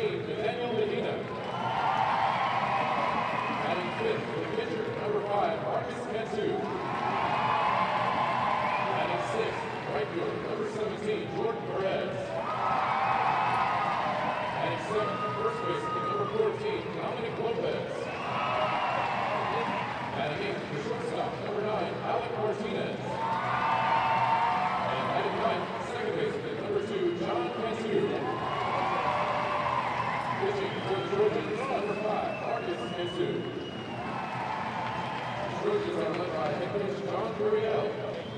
13, Nathaniel Medina. Pitcher, number five, Marcus right number 17, Jordan Perez. Batting seventh, first baseman, number 14, Dominic Lopez. Batting eighth, the shortstop, number nine, Alec Martinez. And batting ninth, second baseman, number two, John Cantu. Pitching for the Trojans, number five, Marcus Cantu. The Trojans are led by head coach John Gurriel.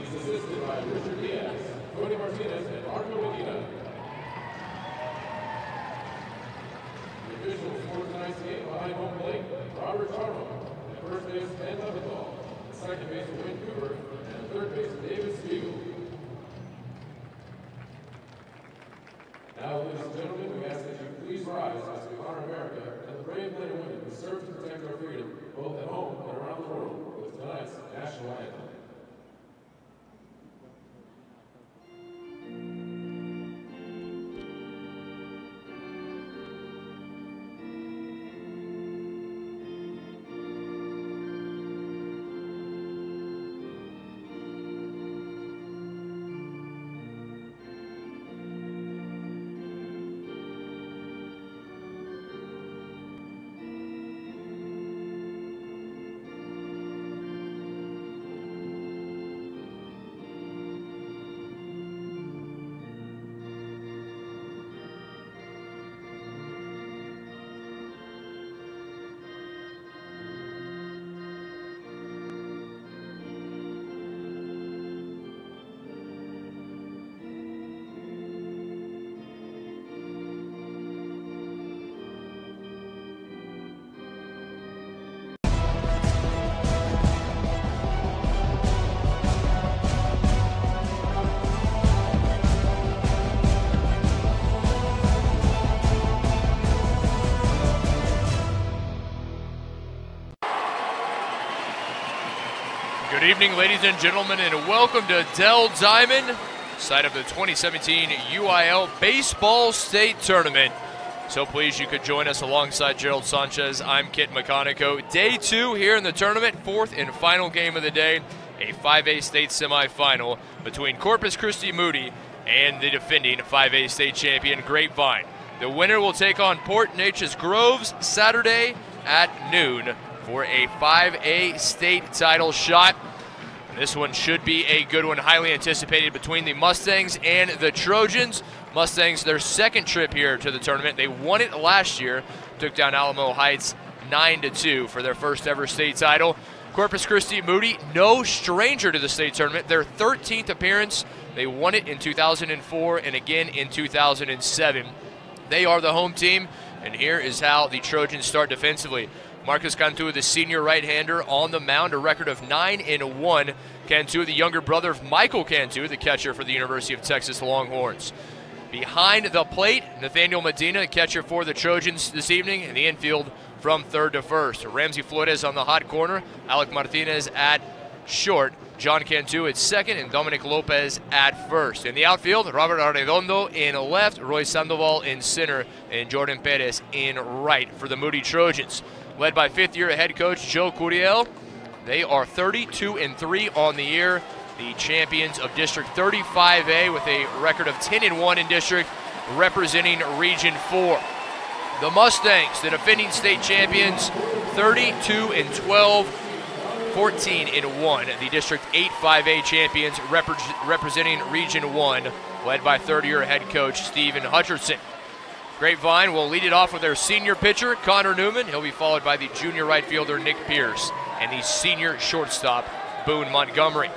He's assisted by Richard Diaz, Tony Martinez, and Marco Medina. The officials for tonight's game behind home plate, Robert Charmo. At first base, Ben Leventhal. At second base, Wayne Cooper. And at third base, David Spiegel. Now, ladies and gentlemen, we ask that you please rise as we honor America and the brave men and women who serve Good evening, ladies and gentlemen, and welcome to Dell Diamond, site of the 2017 UIL Baseball State Tournament. So pleased you could join us alongside Gerald Sanchez. I'm Kit Meconico. Day two here in the tournament, fourth and final game of the day, a 5A state semifinal between Corpus Christi Moody and the defending 5A state champion Grapevine. The winner will take on Port Neches Groves Saturday at noon for a 5A state title shot. This one should be a good one, highly anticipated between the Mustangs and the Trojans. Mustangs, their second trip here to the tournament. They won it last year, took down Alamo Heights 9 to 2 for their first ever state title. Corpus Christi Moody, no stranger to the state tournament. Their 13th appearance. They won it in 2004 and again in 2007. They are the home team, and here is how the Trojans start defensively. Marcus Cantu, the senior right-hander, on the mound, a record of nine and one. Cantu, the younger brother of Michael Cantu, the catcher for the University of Texas Longhorns. Behind the plate, Nathaniel Medina, catcher for the Trojans this evening, in the infield from third to first. Ramsey Flores on the hot corner, Alec Martinez at short, John Cantu at second, and Dominic Lopez at first. In the outfield, Robert Arredondo in left, Roy Sandoval in center, and Jordan Perez in right for the Moody Trojans led by fifth-year head coach Joe Curiel. They are 32 and 3 on the year, the champions of District 35A with a record of 10 and 1 in district, representing Region 4. The Mustangs, the defending state champions, 32 and 12, 14 and 1. The District 8 5A champions repre- representing Region 1, led by third-year head coach Stephen Hutcherson. Grapevine will lead it off with their senior pitcher, Connor Newman. He'll be followed by the junior right fielder, Nick Pierce, and the senior shortstop, Boone Montgomery.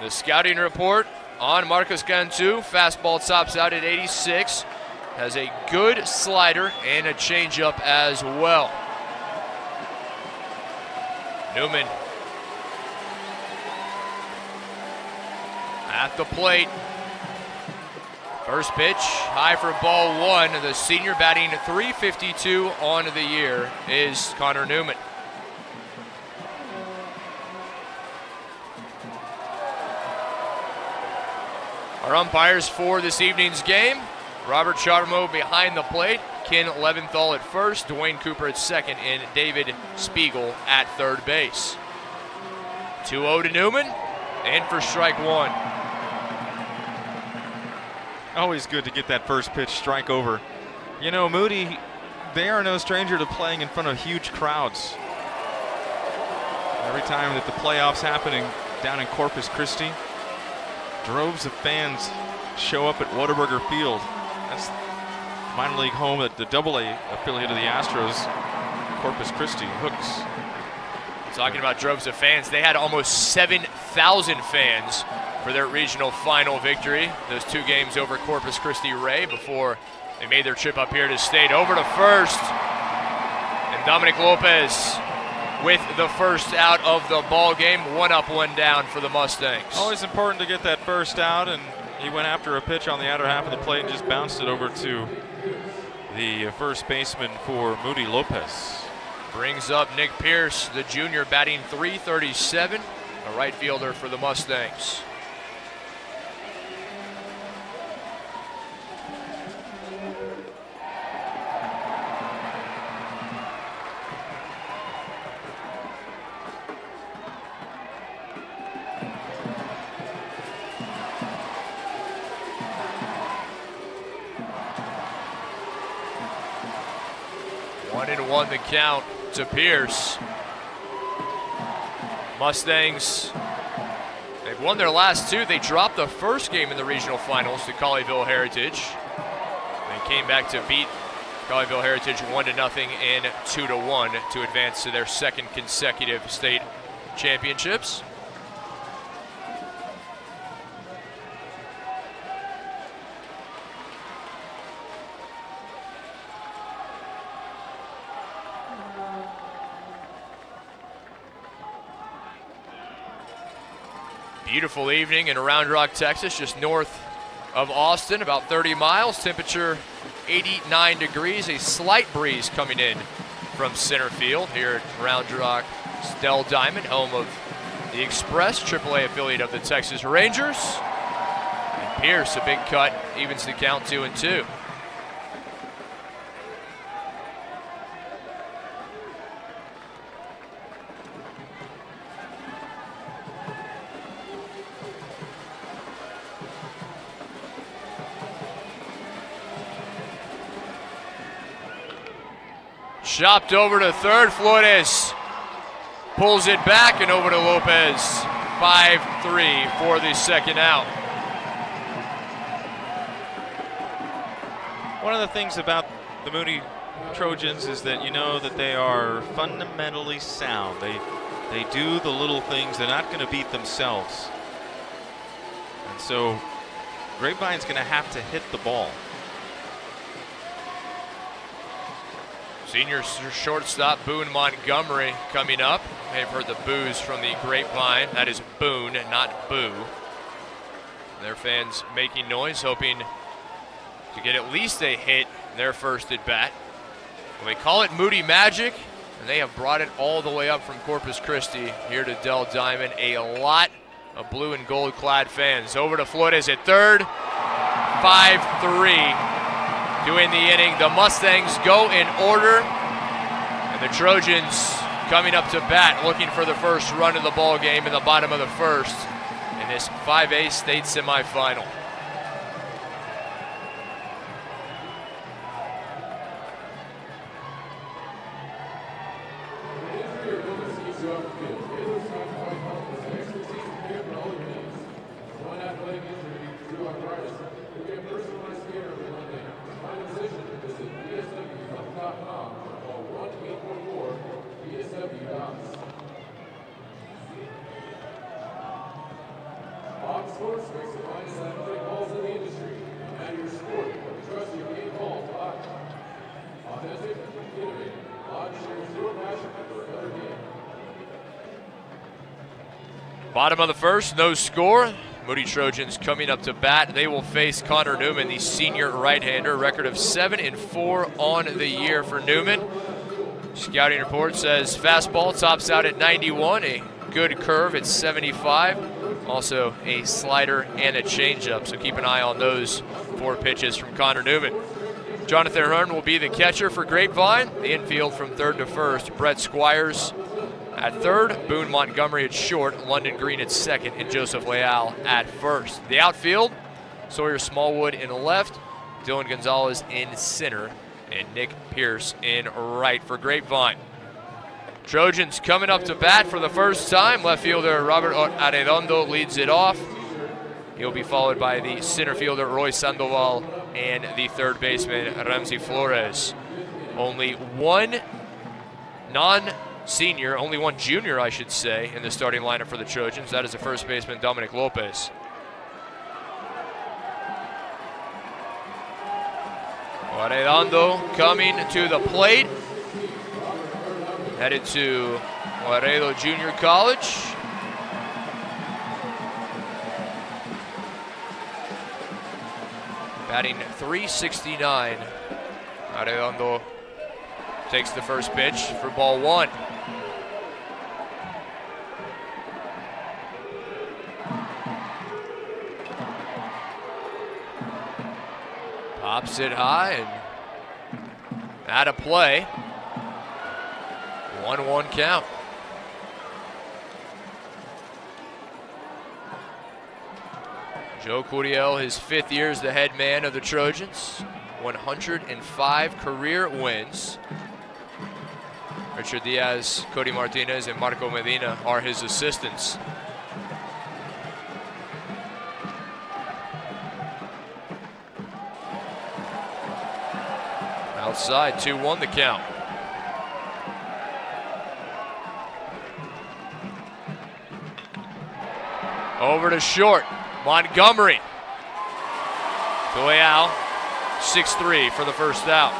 The scouting report on Marcus Cantu. Fastball tops out at 86. Has a good slider and a changeup as well. Newman at the plate. First pitch, high for ball one. The senior batting 352 on the year is Connor Newman. Our umpires for this evening's game Robert Charmo behind the plate, Ken Leventhal at first, Dwayne Cooper at second, and David Spiegel at third base. 2 0 to Newman, and for strike one. Always good to get that first pitch strike over. You know, Moody, they are no stranger to playing in front of huge crowds. Every time that the playoffs happening down in Corpus Christi, droves of fans show up at Whataburger Field. That's minor league home at the Double A affiliate of the Astros, Corpus Christi Hooks. Talking about droves of fans, they had almost 7,000 fans for their regional final victory. Those two games over Corpus Christi Ray before they made their trip up here to state. Over to first, and Dominic Lopez with the first out of the ball game. One up, one down for the Mustangs. Always important to get that first out, and he went after a pitch on the outer half of the plate and just bounced it over to the first baseman for Moody Lopez. Brings up Nick Pierce, the junior, batting 337, a right fielder for the Mustangs. One the count to Pierce. Mustangs, they've won their last two. They dropped the first game in the regional finals to Colleyville Heritage. They came back to beat Colleyville Heritage one to nothing and two to one to advance to their second consecutive state championships. Beautiful evening in Round Rock, Texas, just north of Austin, about 30 miles. Temperature 89 degrees, a slight breeze coming in from center field here at Round Rock Dell Diamond, home of the Express, AAA affiliate of the Texas Rangers. And Pierce, a big cut, evens the count two and two. Chopped over to third. Flores pulls it back and over to Lopez. 5-3 for the second out. One of the things about the Moody Trojans is that you know that they are fundamentally sound. They they do the little things. They're not going to beat themselves. And so Grapevine's going to have to hit the ball. Senior shortstop Boone Montgomery coming up. May have heard the boos from the grapevine. That is Boone, not Boo. Their fans making noise, hoping to get at least a hit their first at bat. They call it Moody Magic, and they have brought it all the way up from Corpus Christi here to Dell Diamond. A lot of blue and gold clad fans. Over to Flores at third. 5 3 end the inning. The Mustangs go in order, and the Trojans coming up to bat, looking for the first run of the ball game in the bottom of the first in this 5A state semifinal. Bottom of the first, no score. Moody Trojans coming up to bat. They will face Connor Newman, the senior right-hander. Record of seven and four on the year for Newman. Scouting report says fastball tops out at 91, a good curve at 75. Also a slider and a changeup. So keep an eye on those Four pitches from Connor Newman. Jonathan Hearn will be the catcher for Grapevine. The infield from third to first. Brett Squires at third, Boone Montgomery at short, London Green at second, and Joseph Leal at first. The outfield, Sawyer Smallwood in the left, Dylan Gonzalez in center, and Nick Pierce in right for Grapevine. Trojans coming up to bat for the first time. Left fielder Robert Arredondo leads it off. He'll be followed by the center fielder Roy Sandoval and the third baseman Ramsey Flores. Only one non senior, only one junior, I should say, in the starting lineup for the Trojans. That is the first baseman Dominic Lopez. Arredondo coming to the plate. Headed to Laredo Junior College. Batting 369. Arredondo takes the first pitch for ball one. Pops it high and out of play. 1 1 count. Joe Curiel, his fifth year as the head man of the Trojans, 105 career wins. Richard Diaz, Cody Martinez, and Marco Medina are his assistants. Outside, 2 1 the count. Over to short. Montgomery. Leal, 6-3 for the first out.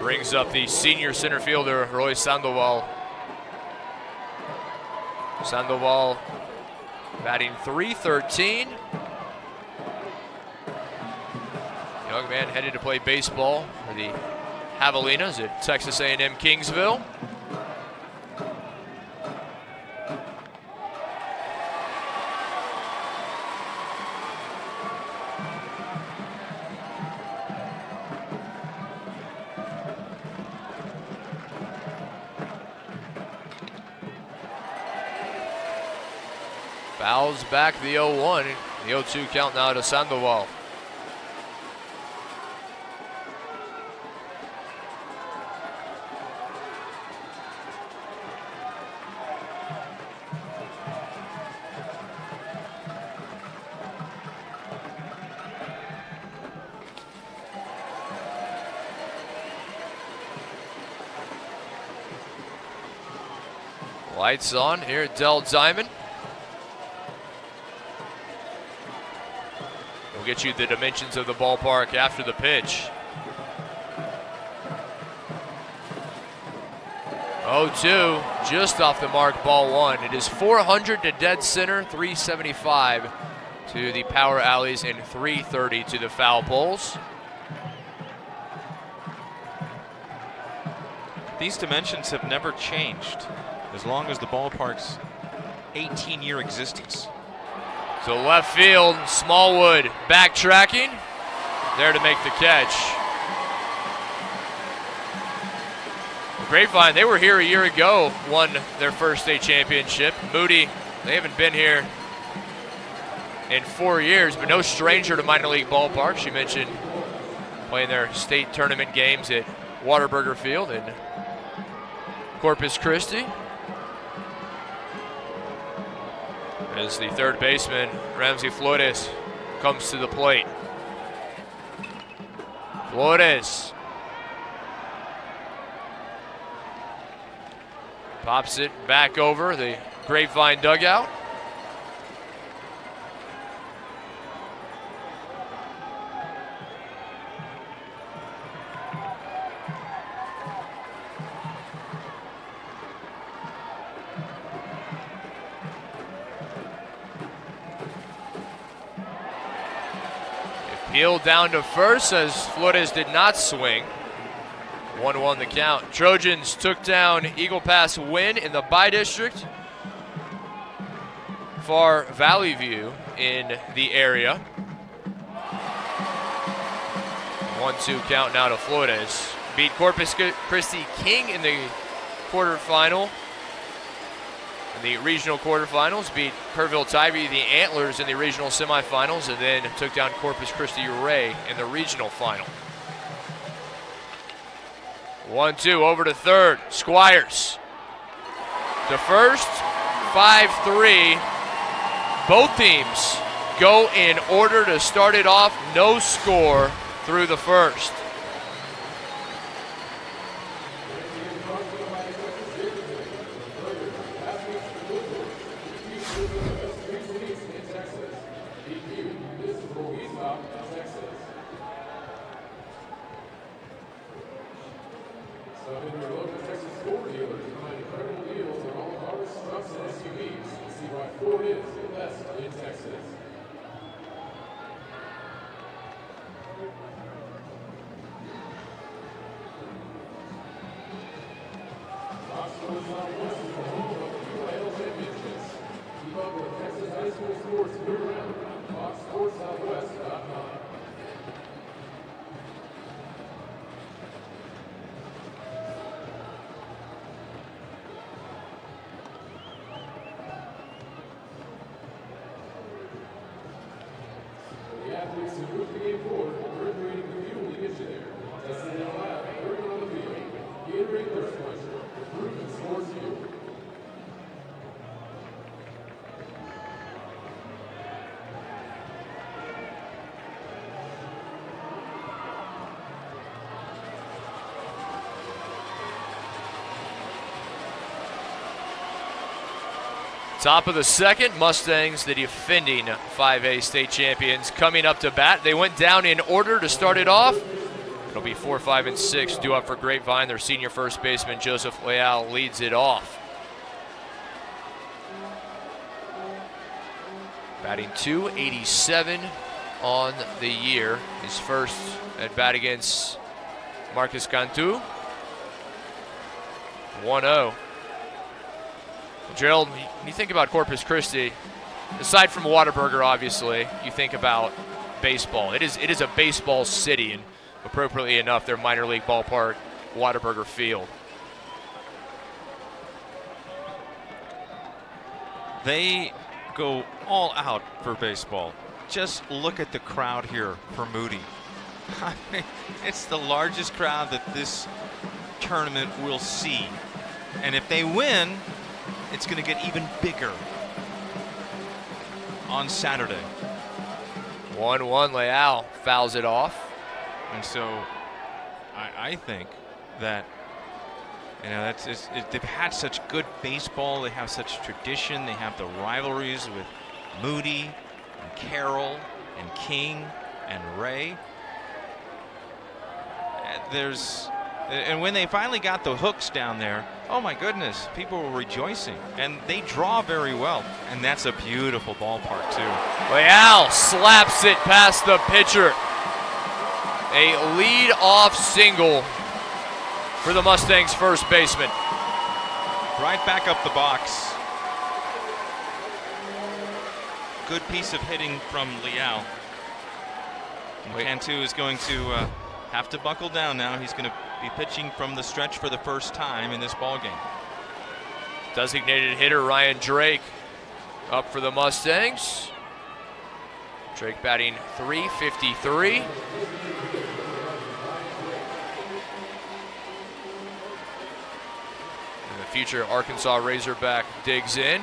Brings up the senior center fielder, Roy Sandoval. Sandoval batting 313. Young man headed to play baseball for the Javelinas at Texas A&M Kingsville. Back the 0-1. The 0-2 count now to Sandoval. Lights on here at Dell Diamond. We'll get you the dimensions of the ballpark after the pitch. 0-2, just off the mark, ball one. It is 400 to dead center, 375 to the power alleys, and 330 to the foul poles. These dimensions have never changed as long as the ballpark's 18 year existence. So left field, Smallwood backtracking, there to make the catch. Grapevine, they were here a year ago, won their first state championship. Moody, they haven't been here in four years, but no stranger to minor league ballparks. You mentioned playing their state tournament games at Whataburger Field in Corpus Christi. As the third baseman, Ramsey Flores, comes to the plate. Flores pops it back over the grapevine dugout. Down to first as Flores did not swing. 1 1 the count. Trojans took down Eagle Pass Winn in the By District. Pharr Valley View in the area. 1 2 count now to Flores. Beat Corpus Christi King in the quarterfinal. In the regional quarterfinals, beat Kerrville Tivy, the Antlers, in the regional semifinals, and then took down Corpus Christi Ray in the regional final. 1 2 over to third. Squires to first. 5 3. Both teams go in order to start it off. No score through the first. Top of the second, Mustangs, the defending 5A state champions, coming up to bat. They went down in order to start it off. It'll be 4, 5, and 6 due up for Grapevine. Their senior first baseman, Joseph Leal, leads it off. Batting 287 on the year. His first at bat against Marcus Cantu. 1 0. Gerald, when you think about Corpus Christi, aside from Whataburger, obviously, you think about baseball. It is it is a baseball city, and appropriately enough, their minor league ballpark, Whataburger Field. They go all out for baseball. Just look at the crowd here for Moody. It's the largest crowd that this tournament will see. And if they win, it's going to get even bigger on Saturday. 1 1 Leal fouls it off. And so I, I think that, you know, that's it, they've had such good baseball. They have such tradition. They have the rivalries with Moody and Carroll and King and Ray. Uh, there's and when they finally got the hooks down there, oh my goodness, people were rejoicing. And they draw very well. And that's a beautiful ballpark, too. Leal slaps it past the pitcher. A lead off single for the Mustangs' first baseman. Right back up the box. Good piece of hitting from Leal. Cantu is going to uh, have to buckle down now. He's going to be pitching from the stretch for the first time in this ball game. Designated hitter Ryan Drake up for the Mustangs. Drake batting 353. And the future Arkansas Razorback digs in.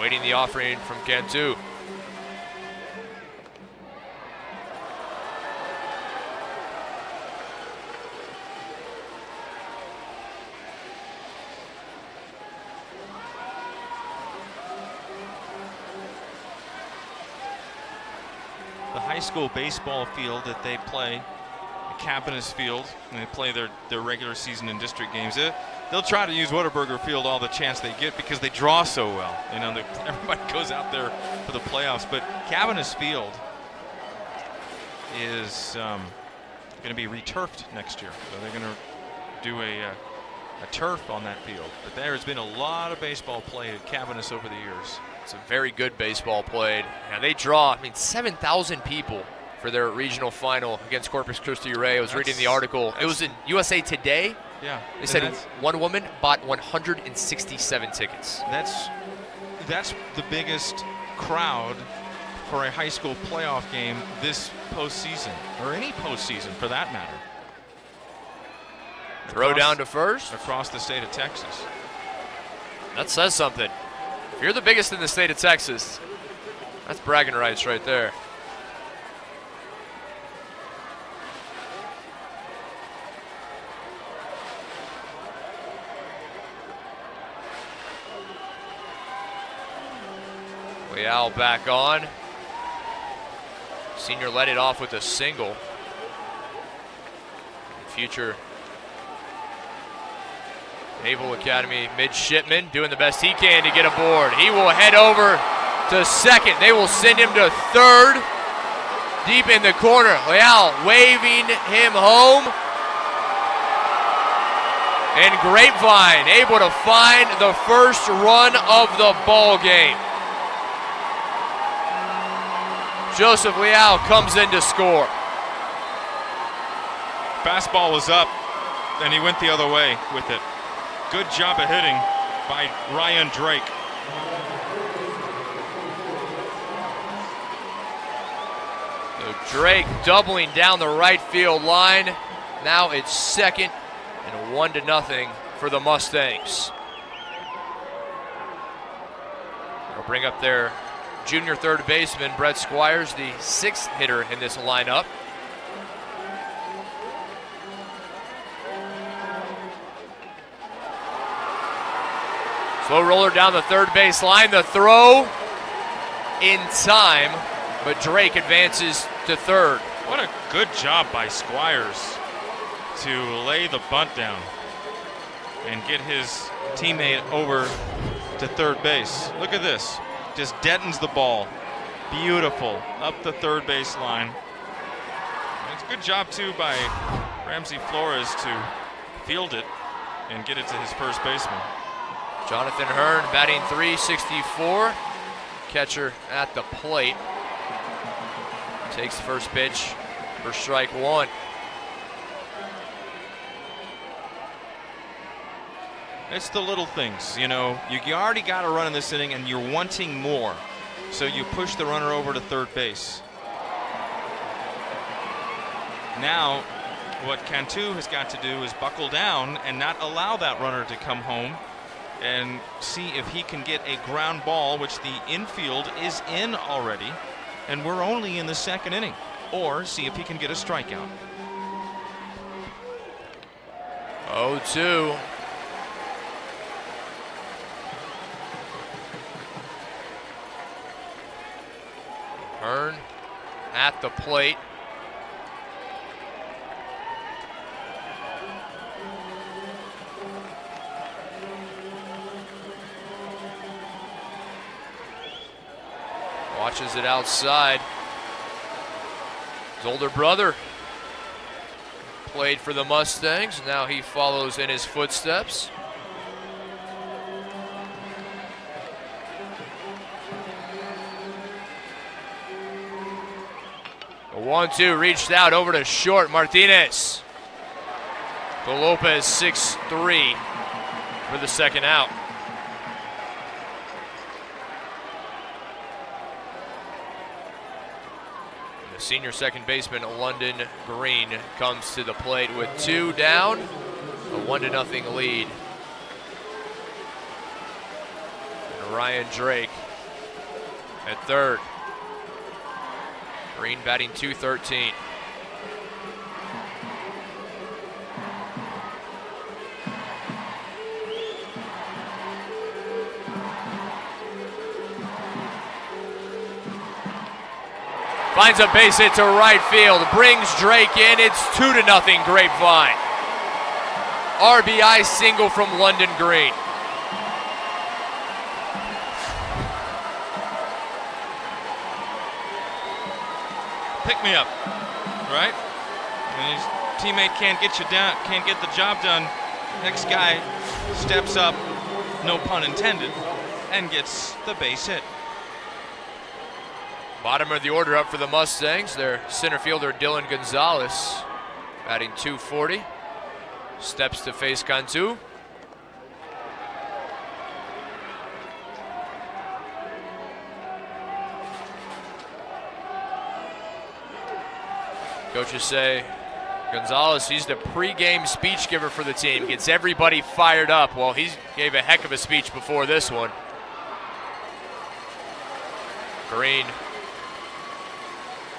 Waiting the offering from Cantu. School baseball field that they play, Cabaniss Field, and they play their, their regular season and district games. It, they'll try to use Whataburger Field all the chance they get because they draw so well. You know, everybody goes out there for the playoffs. But Cabaniss Field is um, going to be returfed next year. So they're going to do a, uh, a turf on that field. But there has been a lot of baseball played at Cabaniss over the years. It's a very good baseball played. Now they draw, I mean, 7,000 people for their regional final against Corpus Christi Ray. I was reading the article. It was in USA Today. Yeah. They said one woman bought 167 tickets. that's that's the biggest crowd for a high school playoff game this postseason, or any postseason for that matter, Throw Across- down to first. across the state of Texas. That says something. If you're the biggest in the state of Texas, that's bragging rights right there. Leal back on. Senior led it off with a single. Future Naval Academy midshipman doing the best he can to get aboard. He will head over to second. They will send him to third. Deep in the corner. Leal waving him home. And Grapevine able to find the first run of the ball game. Joseph Leal comes in to score. Fastball was up, and he went the other way with it. Good job of hitting by Ryan Drake. So Drake doubling down the right field line. Now it's second and one to nothing for the Mustangs. They'll bring up their junior third baseman, Brett Squires, the sixth hitter in this lineup. Slow roller down the third base line. The throw in time, but Drake advances to third. What a good job by Squires to lay the bunt down and get his teammate over to third base. Look at this. Just deadens the ball. Beautiful. Up the third base line. It's a good job, too, by Ramsey Flores to field it and get it to his first baseman. Jonathan Hearn batting 364. Catcher at the plate. Takes the first pitch for strike one. It's the little things, you know. You, you already got a run in this inning, and you're wanting more, so you push the runner over to third base. Now, what Cantu has got to do is buckle down and not allow that runner to come home, and see if he can get a ground ball, which the infield is in already, and we're only in the second inning, or see if he can get a strikeout. 0-2. Hearn at the plate. Watches it outside. His older brother played for the Mustangs. Now he follows in his footsteps. A one-two reached out over to short Martinez. To Lopez 6-3 for the second out. Senior second baseman, London Green, comes to the plate with two down, a one to nothing lead. And Ryan Drake at third. Green batting 213. Finds a base hit to right field. Brings Drake in. It's two to nothing. Grapevine. RBI single from London Green. Pick me up, right? and his teammate can't get you down, can't get the job done, next guy steps up, no pun intended, and gets the base hit. Bottom of the order up for the Mustangs. Their center fielder Dylan Gonzalez, batting 240, steps to face Cantu. Coaches say Gonzalez, he's the pregame speech giver for the team, gets everybody fired up. Well, he gave a heck of a speech before this one. Green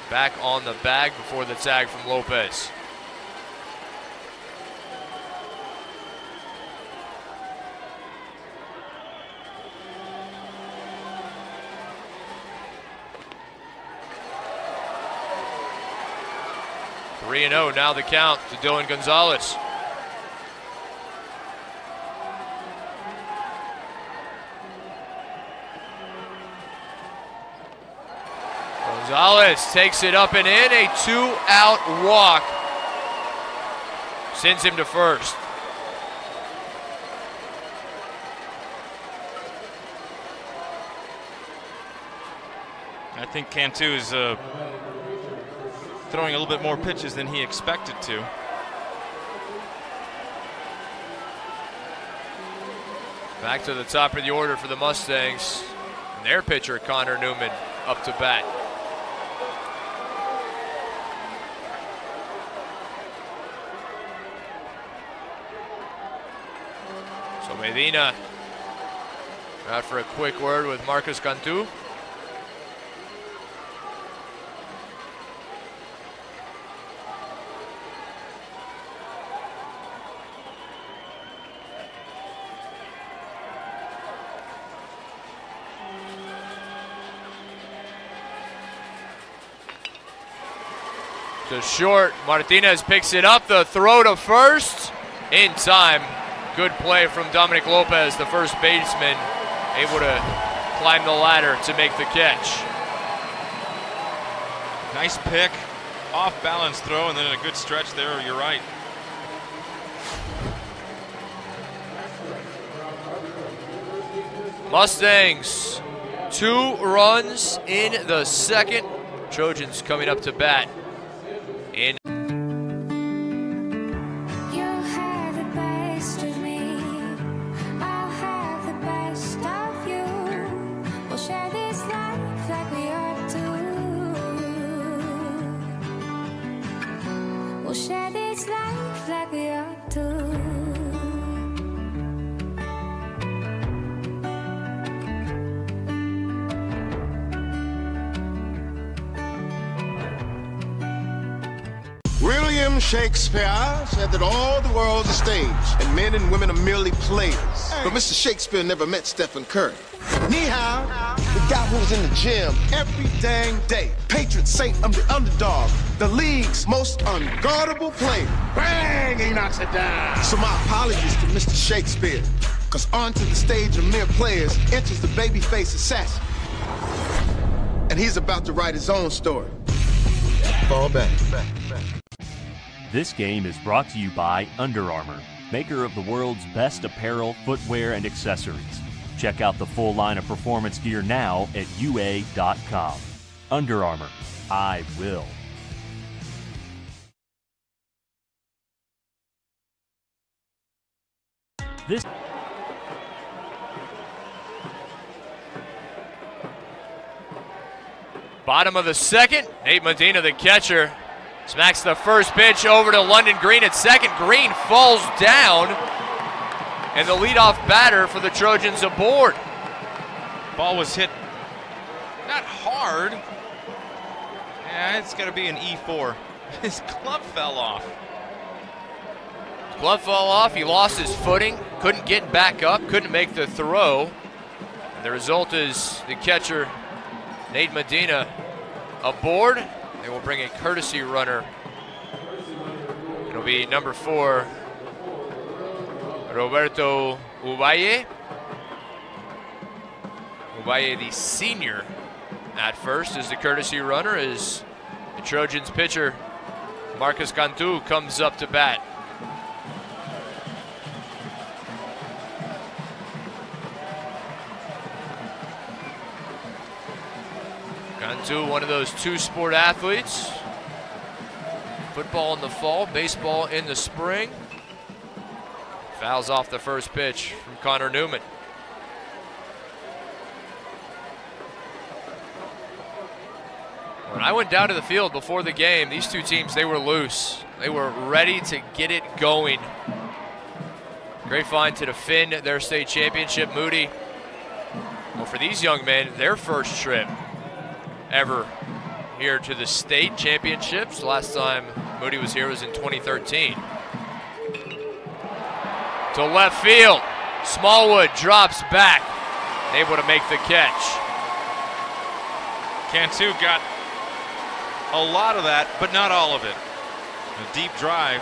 back on the bag before the tag from Lopez. Three and zero now the count to Dylan Gonzalez. Gonzalez takes it up and in. A two out walk sends him to first. I think Cantu is uh, throwing a little bit more pitches than he expected to. Back to the top of the order for the Mustangs. And their pitcher, Connor Newman, up to bat. Medina out for a quick word with Marcus Cantu. To short, Martinez picks it up. The throw to first in time. Good play from Dominic Lopez, the first baseman, able to climb the ladder to make the catch. Nice pick, off balance throw, and then a good stretch there. You're right. Mustangs, two runs in the second. Trojans coming up to bat stage and men and women are merely players. But Mr. Shakespeare never met Stephen Curry. Ni hao, the guy who was in the gym every dang day. Patron saint of the underdog, the league's most unguardable player. Bang! He knocks it down. So my apologies to Mr. Shakespeare. Cause onto the stage of mere players enters the babyface assassin. And he's about to write his own story. Fall back. back, back. This game is brought to you by Under Armour, maker of the world's best apparel, footwear, and accessories. Check out the full line of performance gear now at UA.com. Under Armour, I will. This Bottom of the second, Nate Medina, the catcher, smacks the first pitch over to London Green at second. Green falls down, and the leadoff batter for the Trojans aboard. Ball was hit not hard. Yeah, it's going to be an E4. His glove fell off. Glove fell off. He lost his footing. Couldn't get back up. Couldn't make the throw. And the result is the catcher, Nate Medina, aboard. They will bring a courtesy runner. It'll be number four, Roberto Uvalle. Uvalle, the senior, at first, is the courtesy runner. Is the Trojans pitcher Marcus Cantu comes up to bat. Cantu, one of those two sport athletes. Football in the fall, baseball in the spring. Fouls off the first pitch from Connor Newman. When I went down to the field before the game, these two teams, they were loose. They were ready to get it going. Great Grapevine to defend their state championship. Moody, well, for these young men, their first trip ever here to the state championships. Last time Moody was here was in 2013. To left field. Smallwood drops back, able to make the catch. Cantu got a lot of that, but not all of it. A deep drive.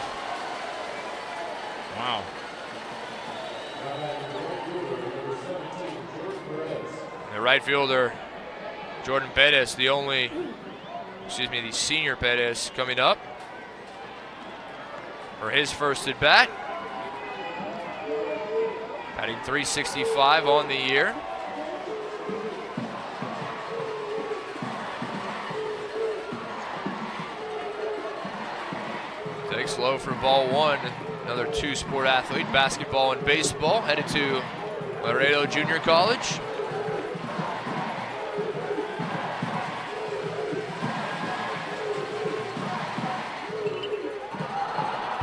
Wow. The right fielder, Jordan Pettis, the only, excuse me, the senior Pettis coming up for his first at bat. Batting 365 on the year. Takes low for ball one. Another two sport athlete, basketball and baseball, headed to Laredo Junior College.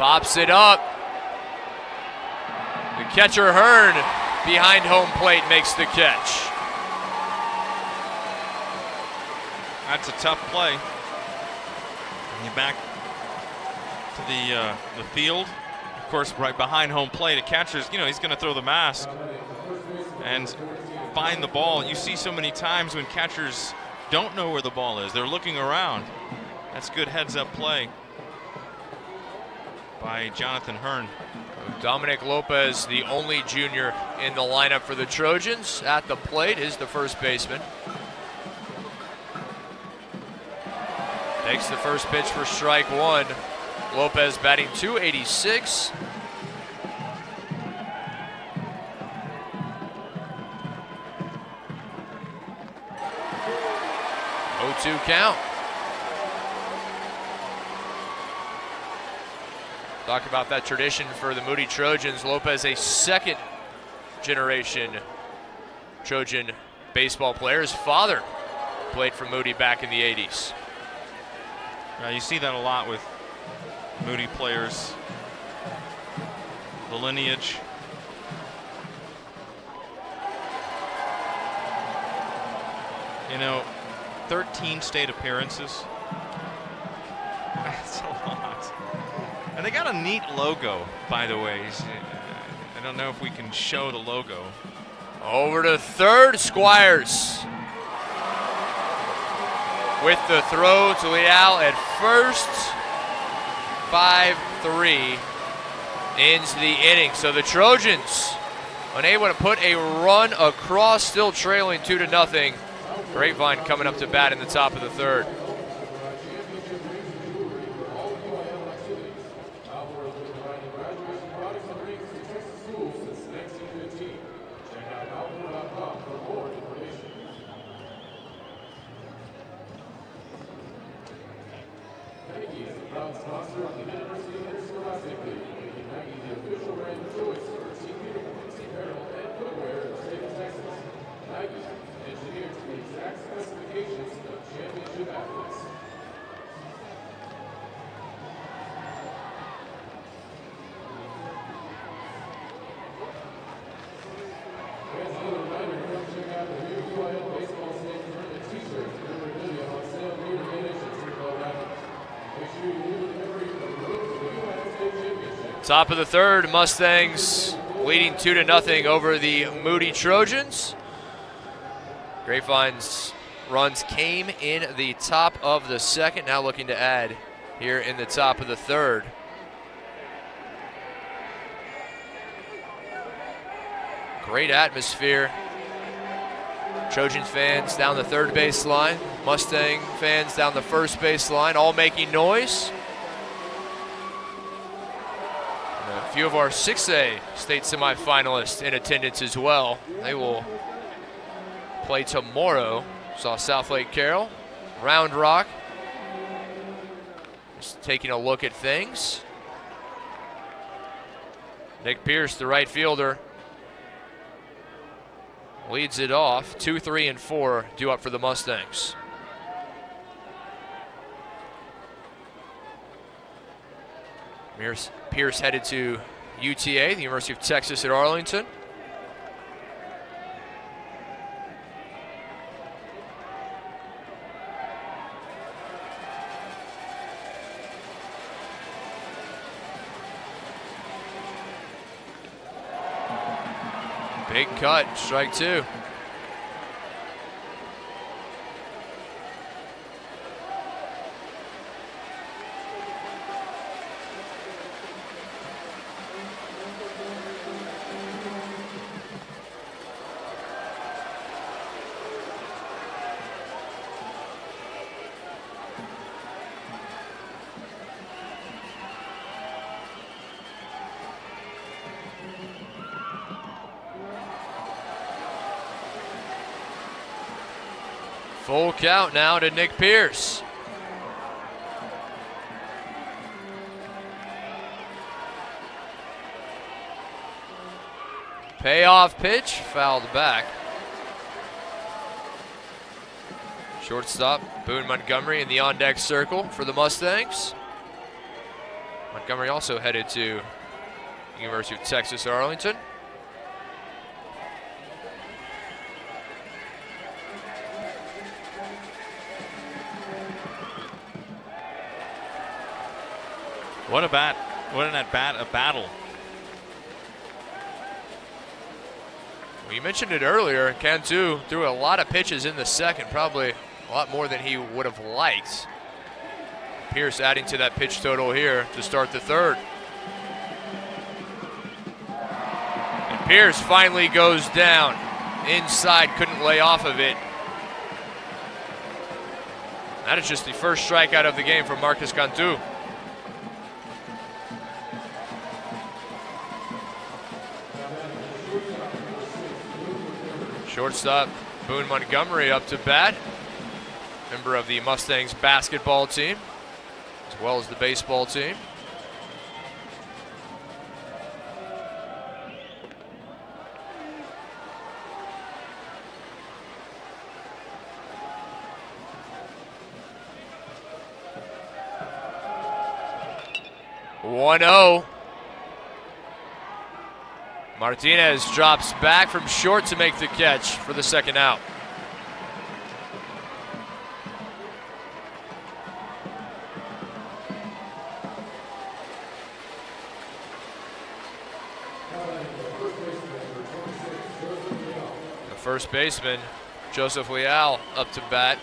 Pops it up. The catcher Hearn behind home plate makes the catch. That's a tough play. And you back to the uh, the field. Of course, right behind home plate, a catcher's, you know, he's going to throw the mask and find the ball. You see so many times when catchers don't know where the ball is. They're looking around. That's good heads up play by Jonathan Hearn. Dominic Lopez, the only junior in the lineup for the Trojans, at the plate is the first baseman. Takes the first pitch for strike one. Lopez batting 286. Oh two count. Talk about that tradition for the Moody Trojans. Lopez, a second generation Trojan baseball player. His father played for Moody back in the 80s. Now you see that a lot with Moody players. The lineage. You know, 13 state appearances. That's a lot. And they got a neat logo, by the way. Uh, I don't know if we can show the logo. Over to third, Squires. With the throw to Leal at first. 5-3 ends the inning. So the Trojans unable to put a run across, still trailing 2 to nothing. Grapevine coming up to bat in the top of the third. Top of the third, Mustangs leading two to nothing over the Moody Trojans. Grapevine's runs came in the top of the second, now looking to add here in the top of the third. Great atmosphere. Trojans fans down the third base line, Mustang fans down the first base line, all making noise. Few of our 6A state semifinalists in attendance as well. They will play tomorrow. Saw Southlake Carroll, Round Rock. Just taking a look at things. Nick Pierce, the right fielder, leads it off. Two, three, and four due up for the Mustangs. Pierce, Pierce headed to UTA, the University of Texas at Arlington. Big cut, strike two. Full count now to Nick Pierce. Payoff pitch, fouled back. Shortstop, Boone Montgomery in the on deck circle for the Mustangs. Montgomery also headed to University of Texas Arlington. What a bat. What an at bat, a battle. You mentioned it earlier. Cantu threw a lot of pitches in the second, probably a lot more than he would have liked. Pierce adding to that pitch total here to start the third. And Pierce finally goes down. Inside, couldn't lay off of it. That is just the first strikeout of the game from Marcus Cantu. Shortstop Boone Montgomery up to bat. Member of the Mustangs basketball team, as well as the baseball team. One zero. Martinez drops back from short to make the catch for the second out. The first baseman, Joseph Leal, up to bat.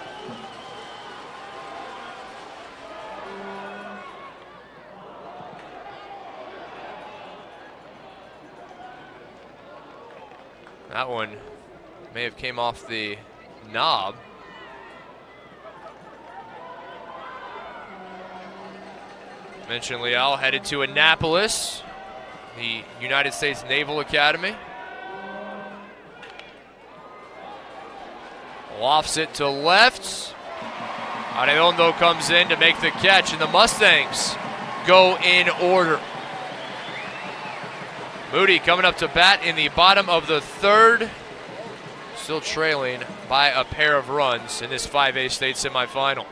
One may have came off the knob. Mentioned Leal headed to Annapolis, the United States Naval Academy. Lofts it to left. Arredondo comes in to make the catch, and the Mustangs go in order. Moody coming up to bat in the bottom of the third. Still trailing by a pair of runs in this 5A state semifinal.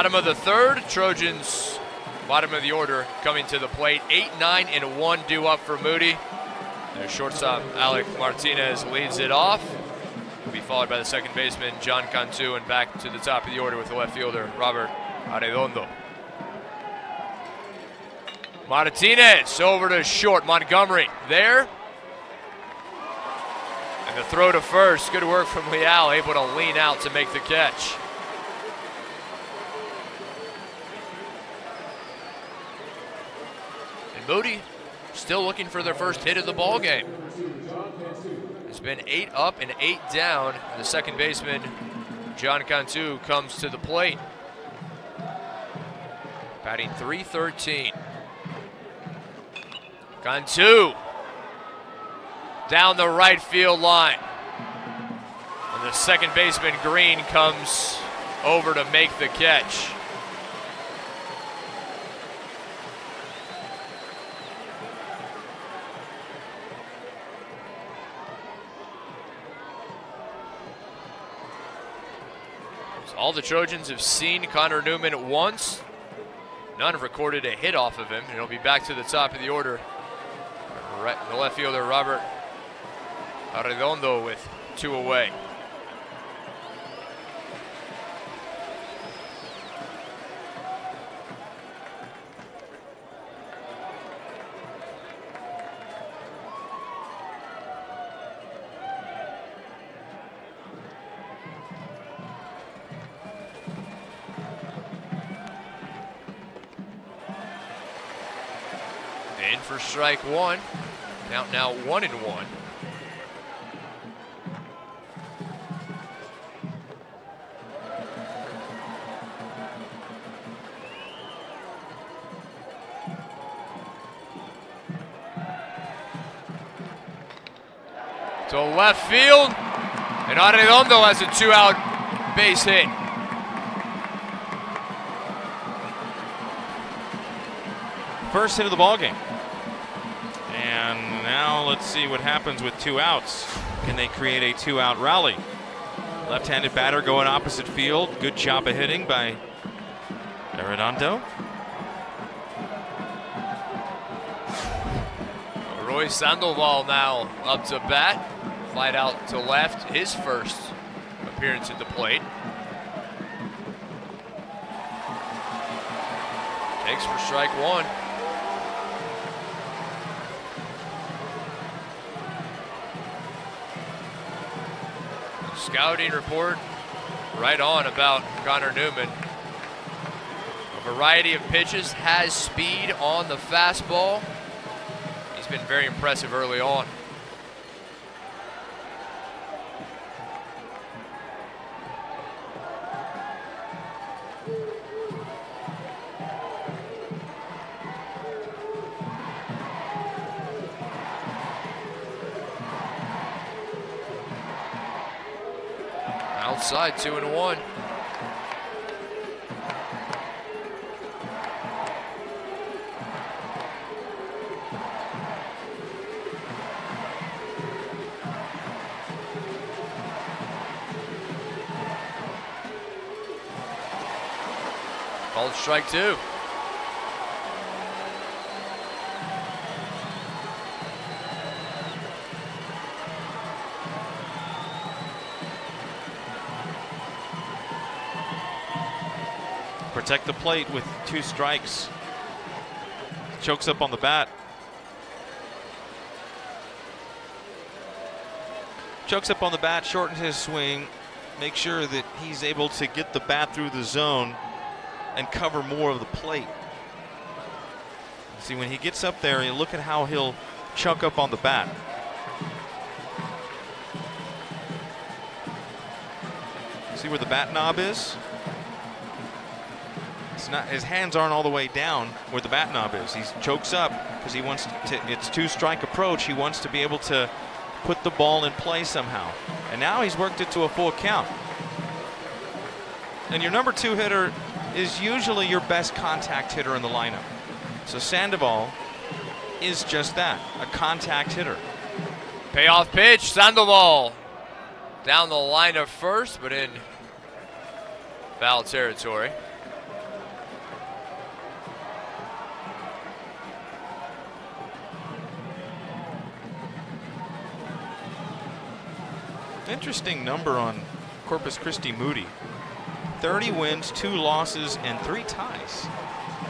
Bottom of the third, Trojans, bottom of the order, coming to the plate. 8, 9, and 1 due up for Moody. Their shortstop, Alec Martinez, leads it off. Will be followed by the second baseman, John Cantu, and back to the top of the order with the left fielder, Robert Arredondo. Martinez over to short. Montgomery there. And the throw to first. Good work from Leal, able to lean out to make the catch. Moody still looking for their first hit of the ball game. It's been eight up and eight down. The second baseman, John Cantu, comes to the plate. Batting 313. Cantu down the right field line. And the second baseman, Green, comes over to make the catch. All the Trojans have seen Connor Newman once. None have recorded a hit off of him. And he'll be back to the top of the order. Right, the left fielder, Robert Arredondo with two away. Strike one. Count now one and one. To left field. And Arredondo has a two out base hit. First hit of the ball game. And now let's see what happens with two outs. Can they create a two out rally? Left handed batter going opposite field. Good job of hitting by Arredondo. Roy Sandoval now up to bat. Flight out to left, his first appearance at the plate. Takes for strike one. Scouting report right on about Connor Newman. A variety of pitches, has speed on the fastball. He's been very impressive early on. Outside, two and one. Called strike two. Protect the plate with two strikes. Chokes up on the bat. Chokes up on the bat, shortens his swing, make sure that he's able to get the bat through the zone and cover more of the plate. See, when he gets up there, you look at how he'll chunk up on the bat. See where the bat knob is? Not his hands aren't all the way down where the bat knob is. He chokes up because he wants to. It's two strike approach. He wants to be able to put the ball in play somehow. And now he's worked it to a full count. And your number two hitter is usually your best contact hitter in the lineup. So Sandoval is just that, a contact hitter. Payoff pitch, Sandoval down the line of first, but in foul territory. Interesting number on Corpus Christi Moody. 30 wins, two losses, and three ties.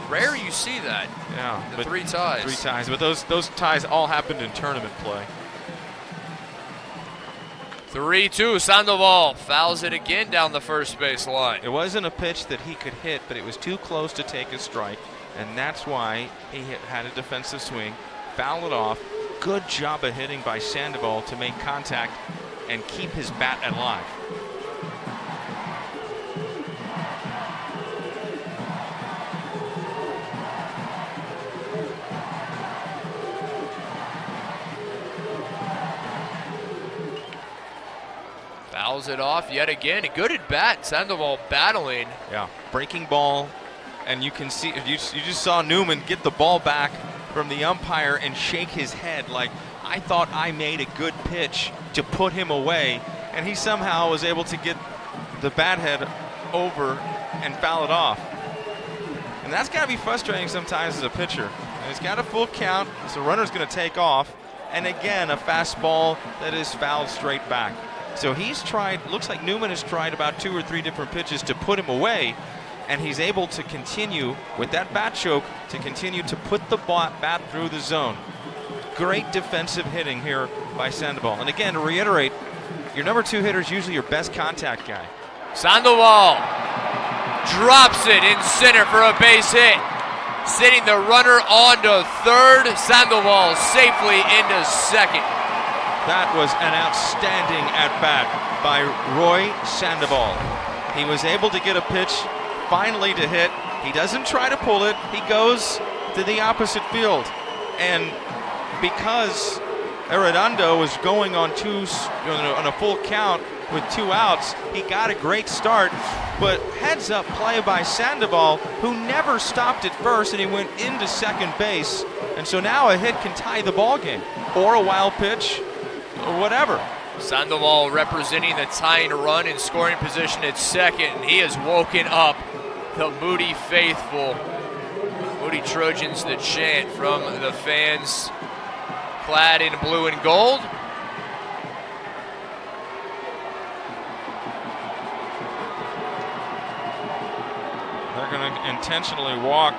Rare you see that. Yeah, The but three ties. Three ties, but those those ties all happened in tournament play. 3 2. Sandoval fouls it again down the first base line. It wasn't a pitch that he could hit, but it was too close to take a strike, and that's why he had a defensive swing, foul it off. Good job of hitting by Sandoval to make contact and keep his bat alive. Fouls it off yet again. A good at bat. Sandoval battling. Yeah, breaking ball, and you can see you, you just saw Newman get the ball back from the umpire and shake his head like I thought I made a good pitch to put him away, and he somehow was able to get the bat head over and foul it off. And that's got to be frustrating sometimes as a pitcher. And he's got a full count, so runner's going to take off, and again a fastball that is fouled straight back. So he's tried, looks like Newman has tried about two or three different pitches to put him away, and he's able to continue with that bat choke to continue to put the bat bat through the zone. Great defensive hitting here by Sandoval. And again, to reiterate, your number two hitter is usually your best contact guy. Sandoval drops it in center for a base hit. Sitting the runner on to third. Sandoval safely into second. That was an outstanding at bat by Roy Sandoval. He was able to get a pitch finally to hit. He doesn't try to pull it, he goes to the opposite field. And because Arredondo was going on two on a full count with two outs, he got a great start. But heads up play by Sandoval, who never stopped at first, and he went into second base. And so now a hit can tie the ball game, or a wild pitch, or whatever. Sandoval representing the tying run in scoring position at second. He has woken up the Moody faithful. Moody Trojans, the chant from the fans clad in blue and gold. They're going to intentionally walk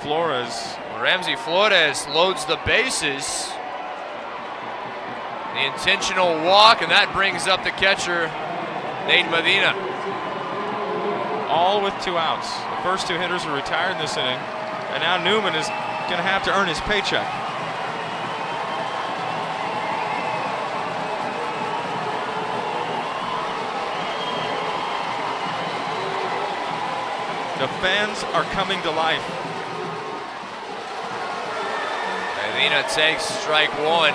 Flores. Ramsey Flores loads the bases. The intentional walk, and that brings up the catcher, Nate Medina. All with two outs. The first two hitters are retired in this inning, and now Newman is going to have to earn his paycheck. The fans are coming to life. Medina takes strike one.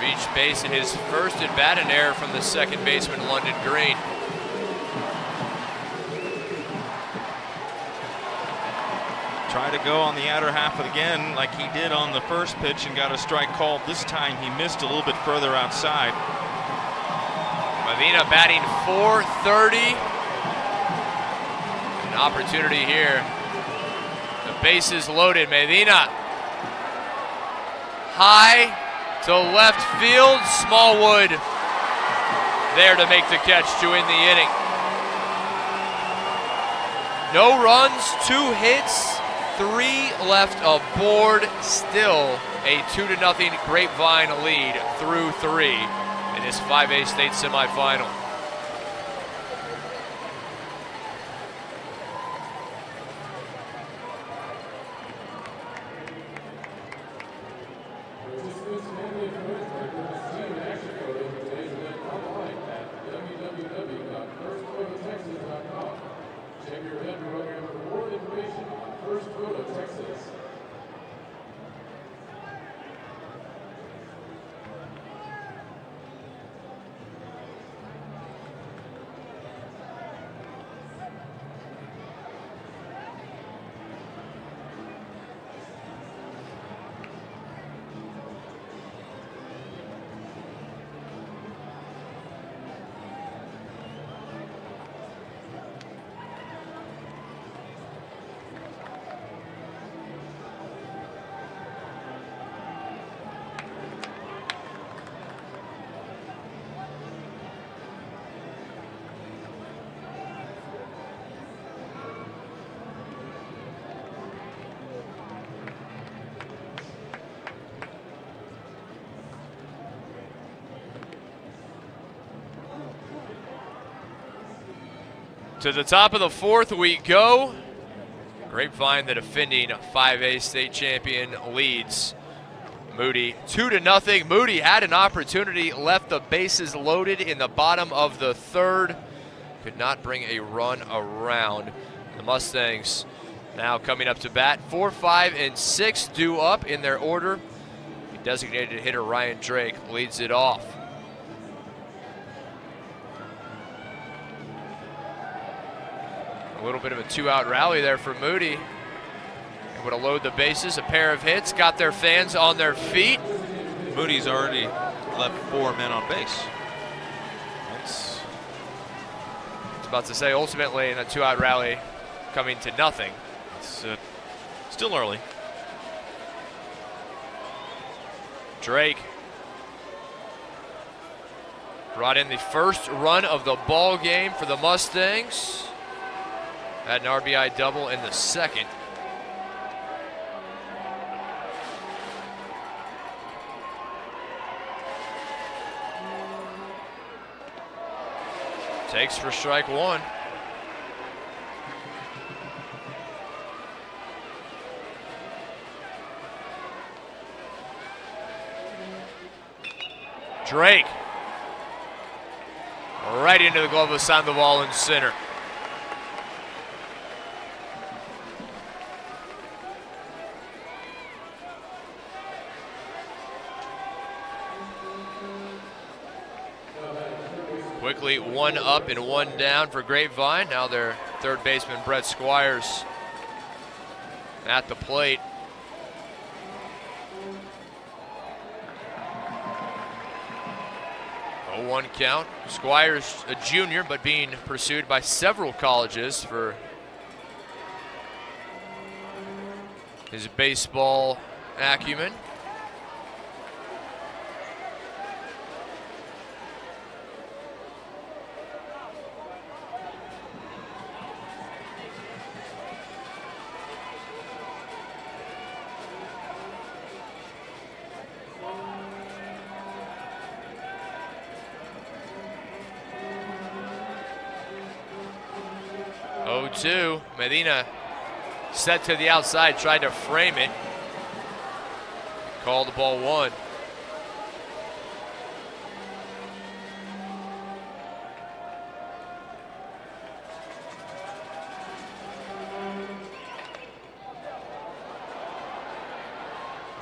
Reached base in his first at bat, an error from the second baseman, London Green. Try to go on the outer half again like he did on the first pitch and got a strike called. This time he missed a little bit further outside. Medina batting 430. An opportunity here. The bases loaded. Medina high to left field. Smallwood there to make the catch to end the inning. No runs, two hits, three left aboard. Still a two to nothing Grapevine lead through three in this 5A state semifinal. Participants, family, and friends are encouraged to see an action photo of today's event online at www.firstphototexas.com. Check your event program for more information on First Photo Texas. To the top of the fourth we go. Grapevine, the defending 5A state champion, leads Moody two to nothing. Moody had an opportunity, left the bases loaded in the bottom of the third, could not bring a run around. The Mustangs now coming up to bat, four, five, and six due up in their order. Designated hitter Ryan Drake leads it off. A little bit of a two-out rally there for Moody. Able to load the bases, a pair of hits, got their fans on their feet. Moody's already left four men on base. It's I was about to say, ultimately, in a two-out rally, coming to nothing. it's uh, still early. Drake brought in the first run of the ball game for the Mustangs. Had an RBI double in the second. Takes for strike one. Drake. Right into the glove of Sandoval in center. One up and one down for Grapevine. Now their third baseman Brett Squires at the plate. A one count. Squires a junior, but being pursued by several colleges for his baseball acumen. Two. Medina set to the outside, tried to frame it. Called the ball one.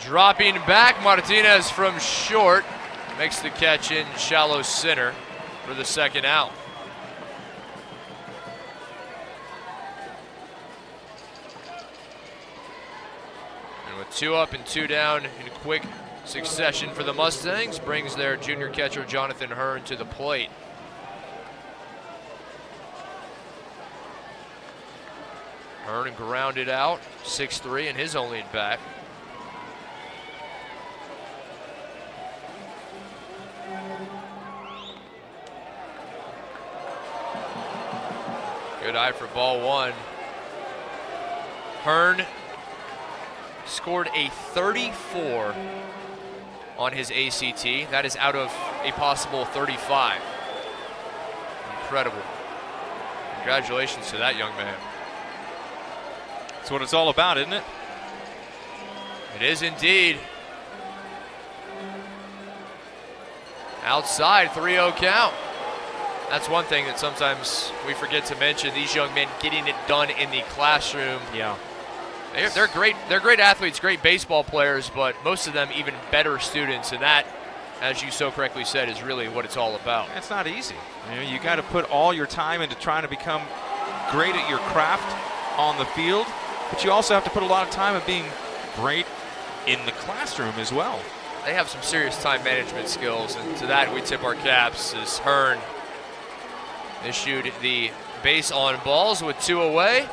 Dropping back, Martinez from short makes the catch in shallow center for the second out. Two up and two down in quick succession for the Mustangs, brings their junior catcher Jonathan Hearn to the plate. Hearn grounded out, 6-3 in his only at bat. Good eye for ball one. Hearn scored a 34 on his ACT. That is out of a possible 35. Incredible. Congratulations to that young man. That's what it's all about, isn't it? It is indeed. Outside, 3 0 count. That's one thing that sometimes we forget to mention. These young men getting it done in the classroom. Yeah. They're, they're great. They're great athletes, great baseball players, but most of them even better students. And that, as you so correctly said, is really what it's all about. It's not easy. You know, you got to put all your time into trying to become great at your craft on the field, but you also have to put a lot of time in being great in the classroom as well. They have some serious time management skills, and to that we tip our caps as Hearn issued the base on balls with two away.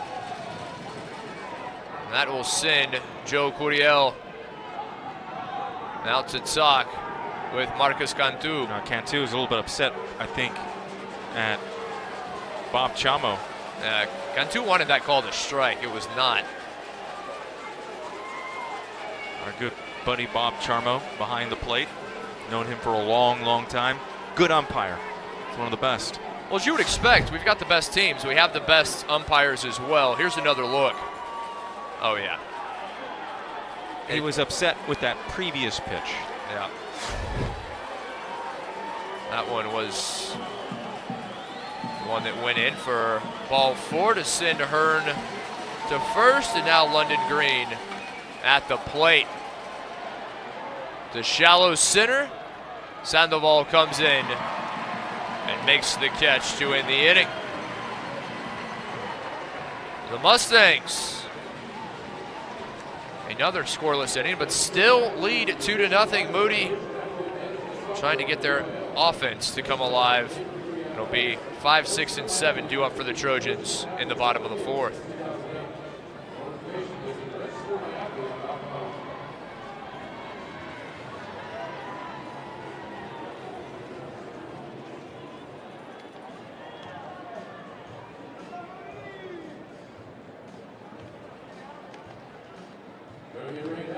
That will send Joe Curiel out to talk with Marcus Cantu. Now, Cantu is a little bit upset, I think, at Bob Chamo. Uh, Cantu wanted that call to strike. It was not. Our good buddy Bob Charmo behind the plate. Known him for a long, long time. Good umpire. He's one of the best. Well, as you would expect, we've got the best teams. We have the best umpires as well. Here's another look. Oh, yeah. He was upset with that previous pitch. Yeah. That one was one that went in for ball four to send Hearn to first, and now London Green at the plate. The shallow center. Sandoval comes in and makes the catch to end the inning. The Mustangs Another scoreless inning, but still lead two to nothing. Moody trying to get their offense to come alive. It'll be five, six, and seven due up for the Trojans in the bottom of the fourth. Gonna be rained out. Ellis makes four games happen. Ellis Construction wishes all high school baseball teams to live up to the championships. Ellis Construction is the first choice of school districts and universities nationwide, including Hannah State and Alabama State. Ellis leads the sports and construction industry by producing and installing environmentally friendly, top quality turf, track, and tennis court services, keeping the safety of students and athletes in mind. With championships.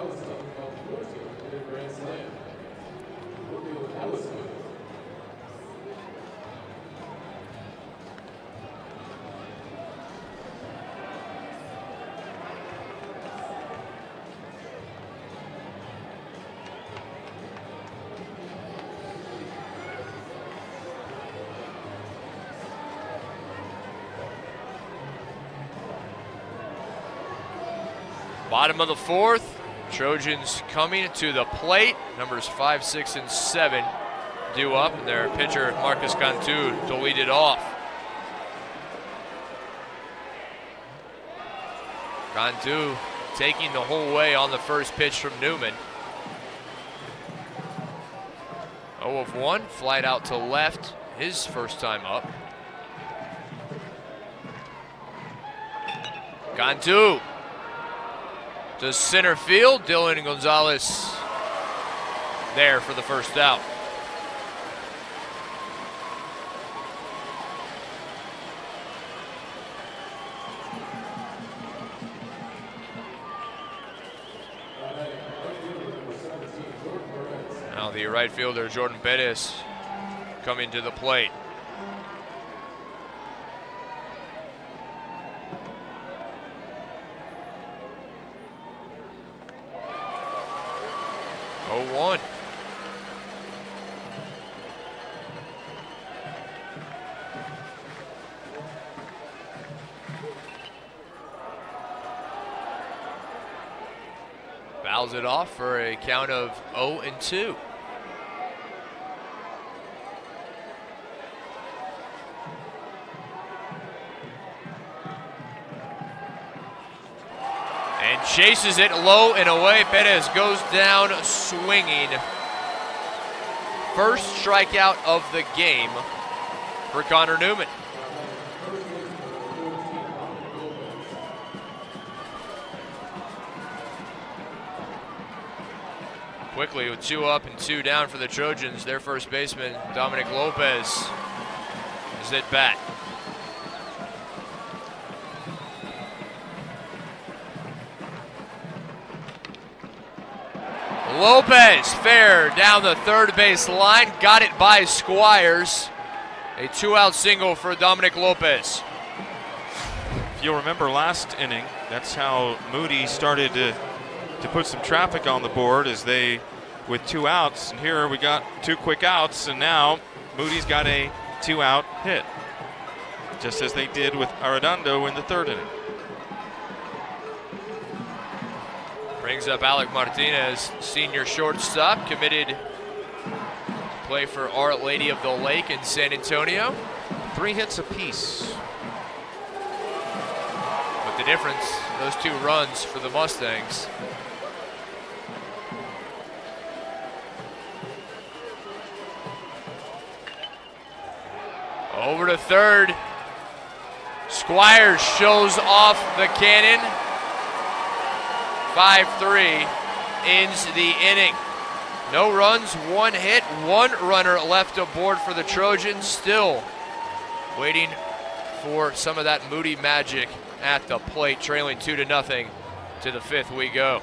Ellis Team called the Grand Slam. We'll be with Ellis Bottom of the fourth. Trojans coming to the plate. Numbers five, six, and seven due up. And their pitcher, Marcus Cantu, it off. Cantu taking the whole way on the first pitch from Newman. 0 of 1, flight out to left, his first time up. Cantu to center field. Dylan Gonzalez there for the first out. Now the right fielder Jordan Perez coming to the plate. Oh one. Fouls it off for a count of 0 and 2. And chases it low and away. Perez goes down swinging. First strikeout of the game for Connor Newman. Quickly with two up and two down for the Trojans. Their first baseman, Dominic Lopez, is at bat. Lopez fair down the third base line, got it by Squires. A two out single for Dominic Lopez. If you'll remember last inning, that's how Moody started to, to put some traffic on the board as they, with two outs. And here we got two quick outs, and now Moody's got a two out hit, just as they did with Arredondo in the third inning. Brings up Alec Martinez, senior shortstop, committed play for Our Lady of the Lake in San Antonio. Three hits apiece. But the difference, those two runs for the Mustangs. Over to third. Squires shows off the cannon. 5-3 ends the inning. No runs, one hit, one runner left aboard for the Trojans. Still waiting for some of that Moody magic at the plate, trailing two to nothing to the fifth we go.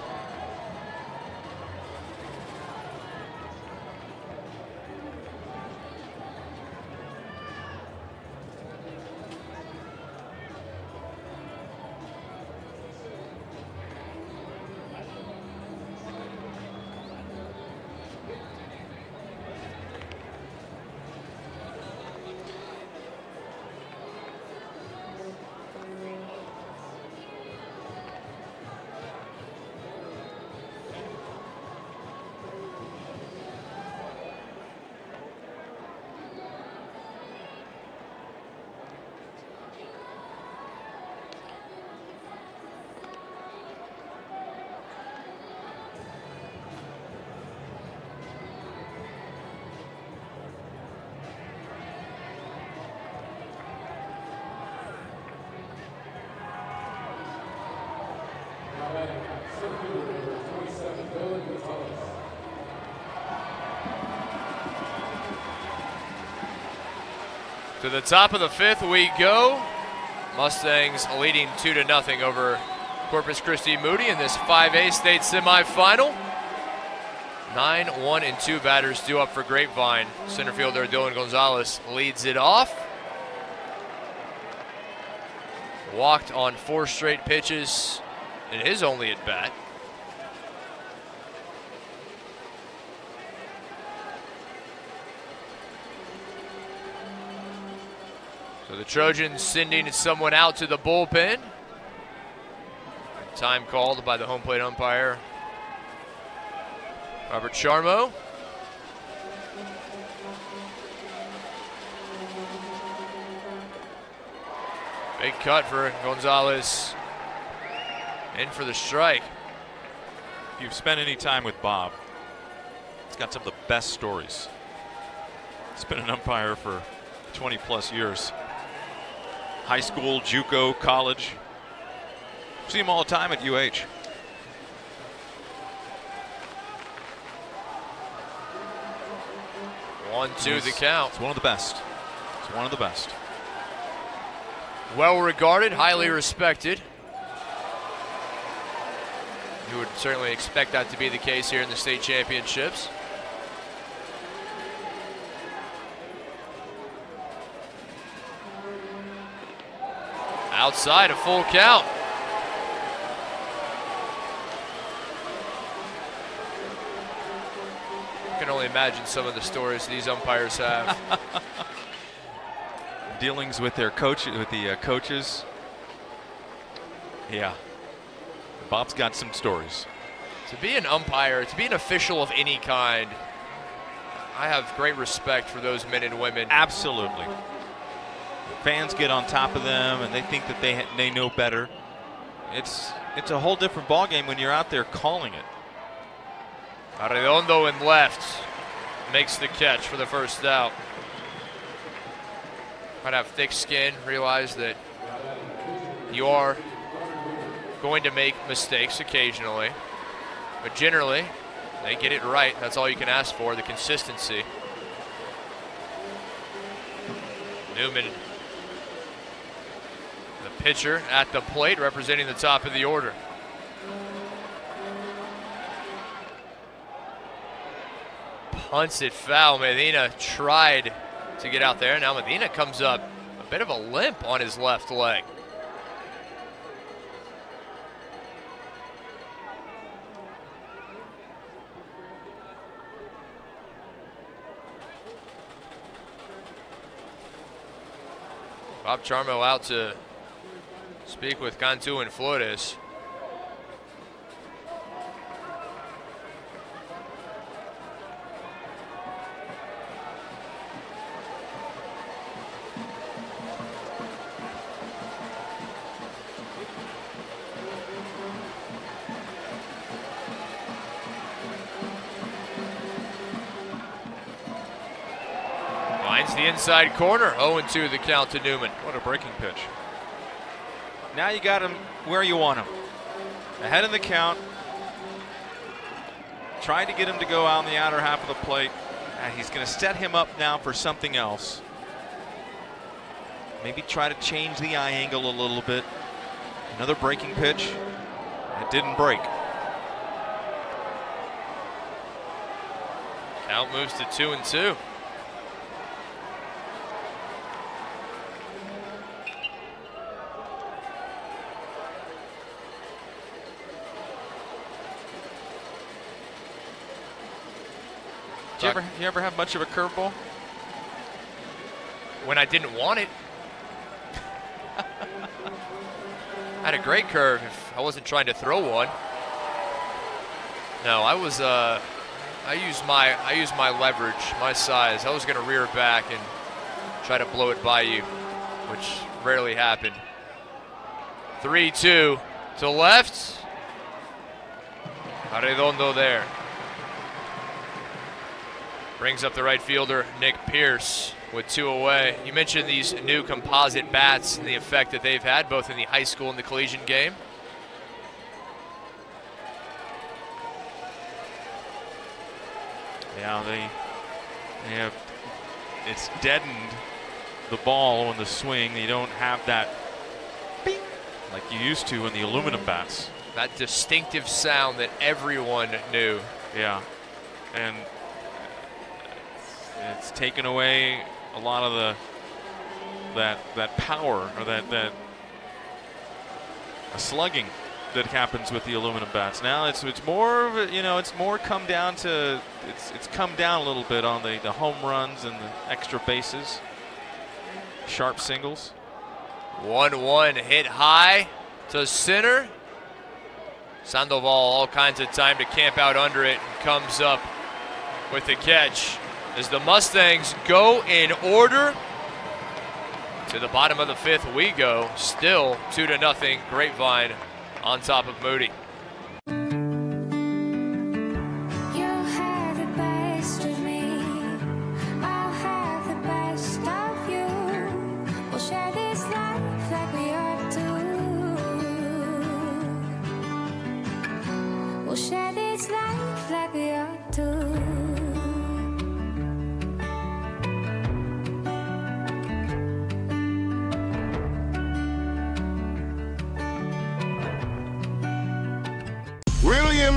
To the top of the fifth we go. Mustangs leading two to nothing over Corpus Christi Moody in this 5A state semifinal. Nine, one, and two batters due up for Grapevine. Center fielder Dylan Gonzalez leads it off. Walked on four straight pitches in his only at bat. Trojans sending someone out to the bullpen. Time called by the home plate umpire, Robert Charmo. Big cut for Gonzalez. In for the strike. If you've spent any time with Bob, he's got some of the best stories. He's been an umpire for 20 plus years. High school, JUCO, college. See him all the time at UH. One, two, the count. It's one of the best. It's one of the best. Well regarded, highly respected. You would certainly expect that to be the case here in the state championships. Outside, a full count. I can only imagine some of the stories these umpires have. Dealings with their coach, with the uh, coaches. Yeah. Bob's got some stories. To be an umpire, to be an official of any kind, I have great respect for those men and women. Absolutely. Fans get on top of them, and they think that they they know better. It's it's a whole different ballgame when you're out there calling it. Arredondo in left makes the catch for the first out. Might have thick skin, realize that you are going to make mistakes occasionally, but generally they get it right. That's all you can ask for, the consistency. Newman, pitcher at the plate, representing the top of the order. punts it foul. Medina tried to get out there. Now Medina comes up a bit of a limp on his left leg. Bob Charmo out to speak with Cantu and Flores. Finds the inside corner. 0-2 the count to Newman. What a breaking pitch. Now you got him where you want him. Ahead of the count, tried to get him to go out on the outer half of the plate. And he's going to set him up now for something else. Maybe try to change the eye angle a little bit. Another breaking pitch. It didn't break. Count moves to two and two. Did you ever, you ever have much of a curveball? when I didn't want it. I had a great curve if I wasn't trying to throw one. No, I was uh I used my I used my leverage, my size. I was gonna rear back and try to blow it by you, which rarely happened. Three two to left. Arredondo there. Brings up the right fielder, Nick Pierce, with two away. You mentioned these new composite bats and the effect that they've had both in the high school and the collegiate game. Yeah, they, they have, it's deadened the ball in the swing. You don't have that bing like you used to in the aluminum mm. bats. That distinctive sound that everyone knew. Yeah, and it's taken away a lot of the that that power or that that slugging that happens with the aluminum bats. Now it's it's more of a, you know it's more come down to it's it's come down a little bit on the the home runs and the extra bases, sharp singles. 1 1 hit high to center. Sandoval, all kinds of time to camp out under it, and comes up with the catch as the Mustangs go in order. To the bottom of the fifth, we go. Still two to nothing. Grapevine on top of Moody. Share this life like we.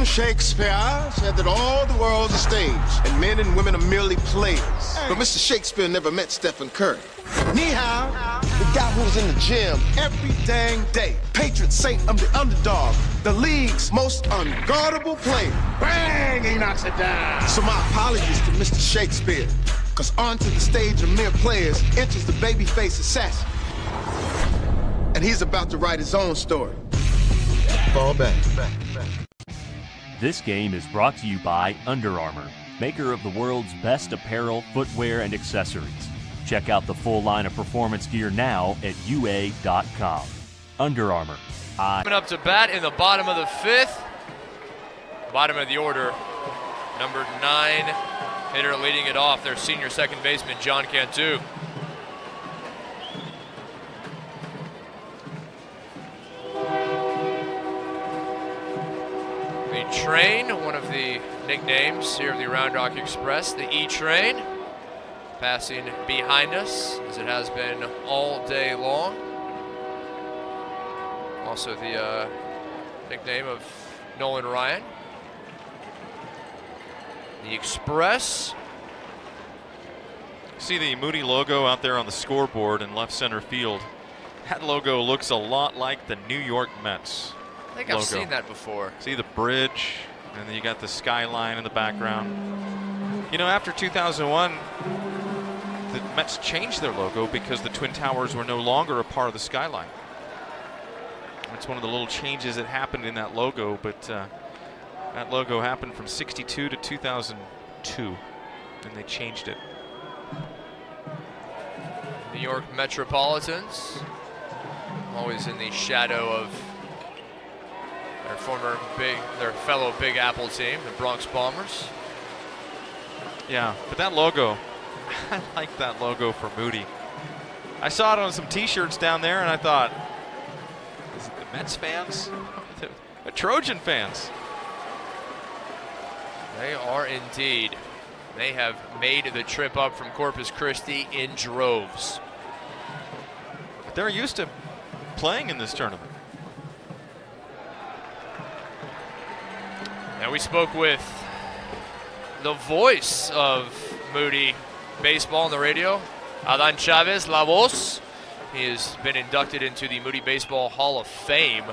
William Shakespeare said that all the world's a stage and men and women are merely players. But Mr. Shakespeare never met Stephen Curry. Nihao, the guy who was in the gym every dang day. Patron saint of the underdog, the league's most unguardable player. Bang, he knocks it down. So my apologies to Mr. Shakespeare. Cause onto the stage of mere players enters the babyface assassin. And he's about to write his own story. Fall back. back, back. This game is brought to you by Under Armour, maker of the world's best apparel, footwear, and accessories. Check out the full line of performance gear now at UA.com. Under Armour. I Coming up to bat in the bottom of the fifth. Bottom of the order, number nine hitter leading it off, their senior second baseman, John Cantu. The train, one of the nicknames here of the Round Rock Express, the E train, passing behind us as it has been all day long. Also, the uh, nickname of Nolan Ryan. The Express. See the Moody logo out there on the scoreboard in left center field. That logo looks a lot like the New York Mets. I think Logo. I've seen that before. See the bridge, and then you got the skyline in the background. You know, after 2001, the Mets changed their logo because the Twin Towers were no longer a part of the skyline. That's one of the little changes that happened in that logo, but uh, that logo happened from 62 to 2002, and they changed it. New York Metropolitans. Always in the shadow of their former big, their fellow Big Apple team, the Bronx Bombers. Yeah, but that logo, I like that logo for Moody. I saw it on some T-shirts down there, and I thought, is it the Mets fans? the Trojan fans? They are indeed. They have made the trip up from Corpus Christi in droves. But they're used to playing in this tournament. Now we spoke with the voice of Moody baseball on the radio, Adan Chavez, La Voz. He has been inducted into the Moody Baseball Hall of Fame.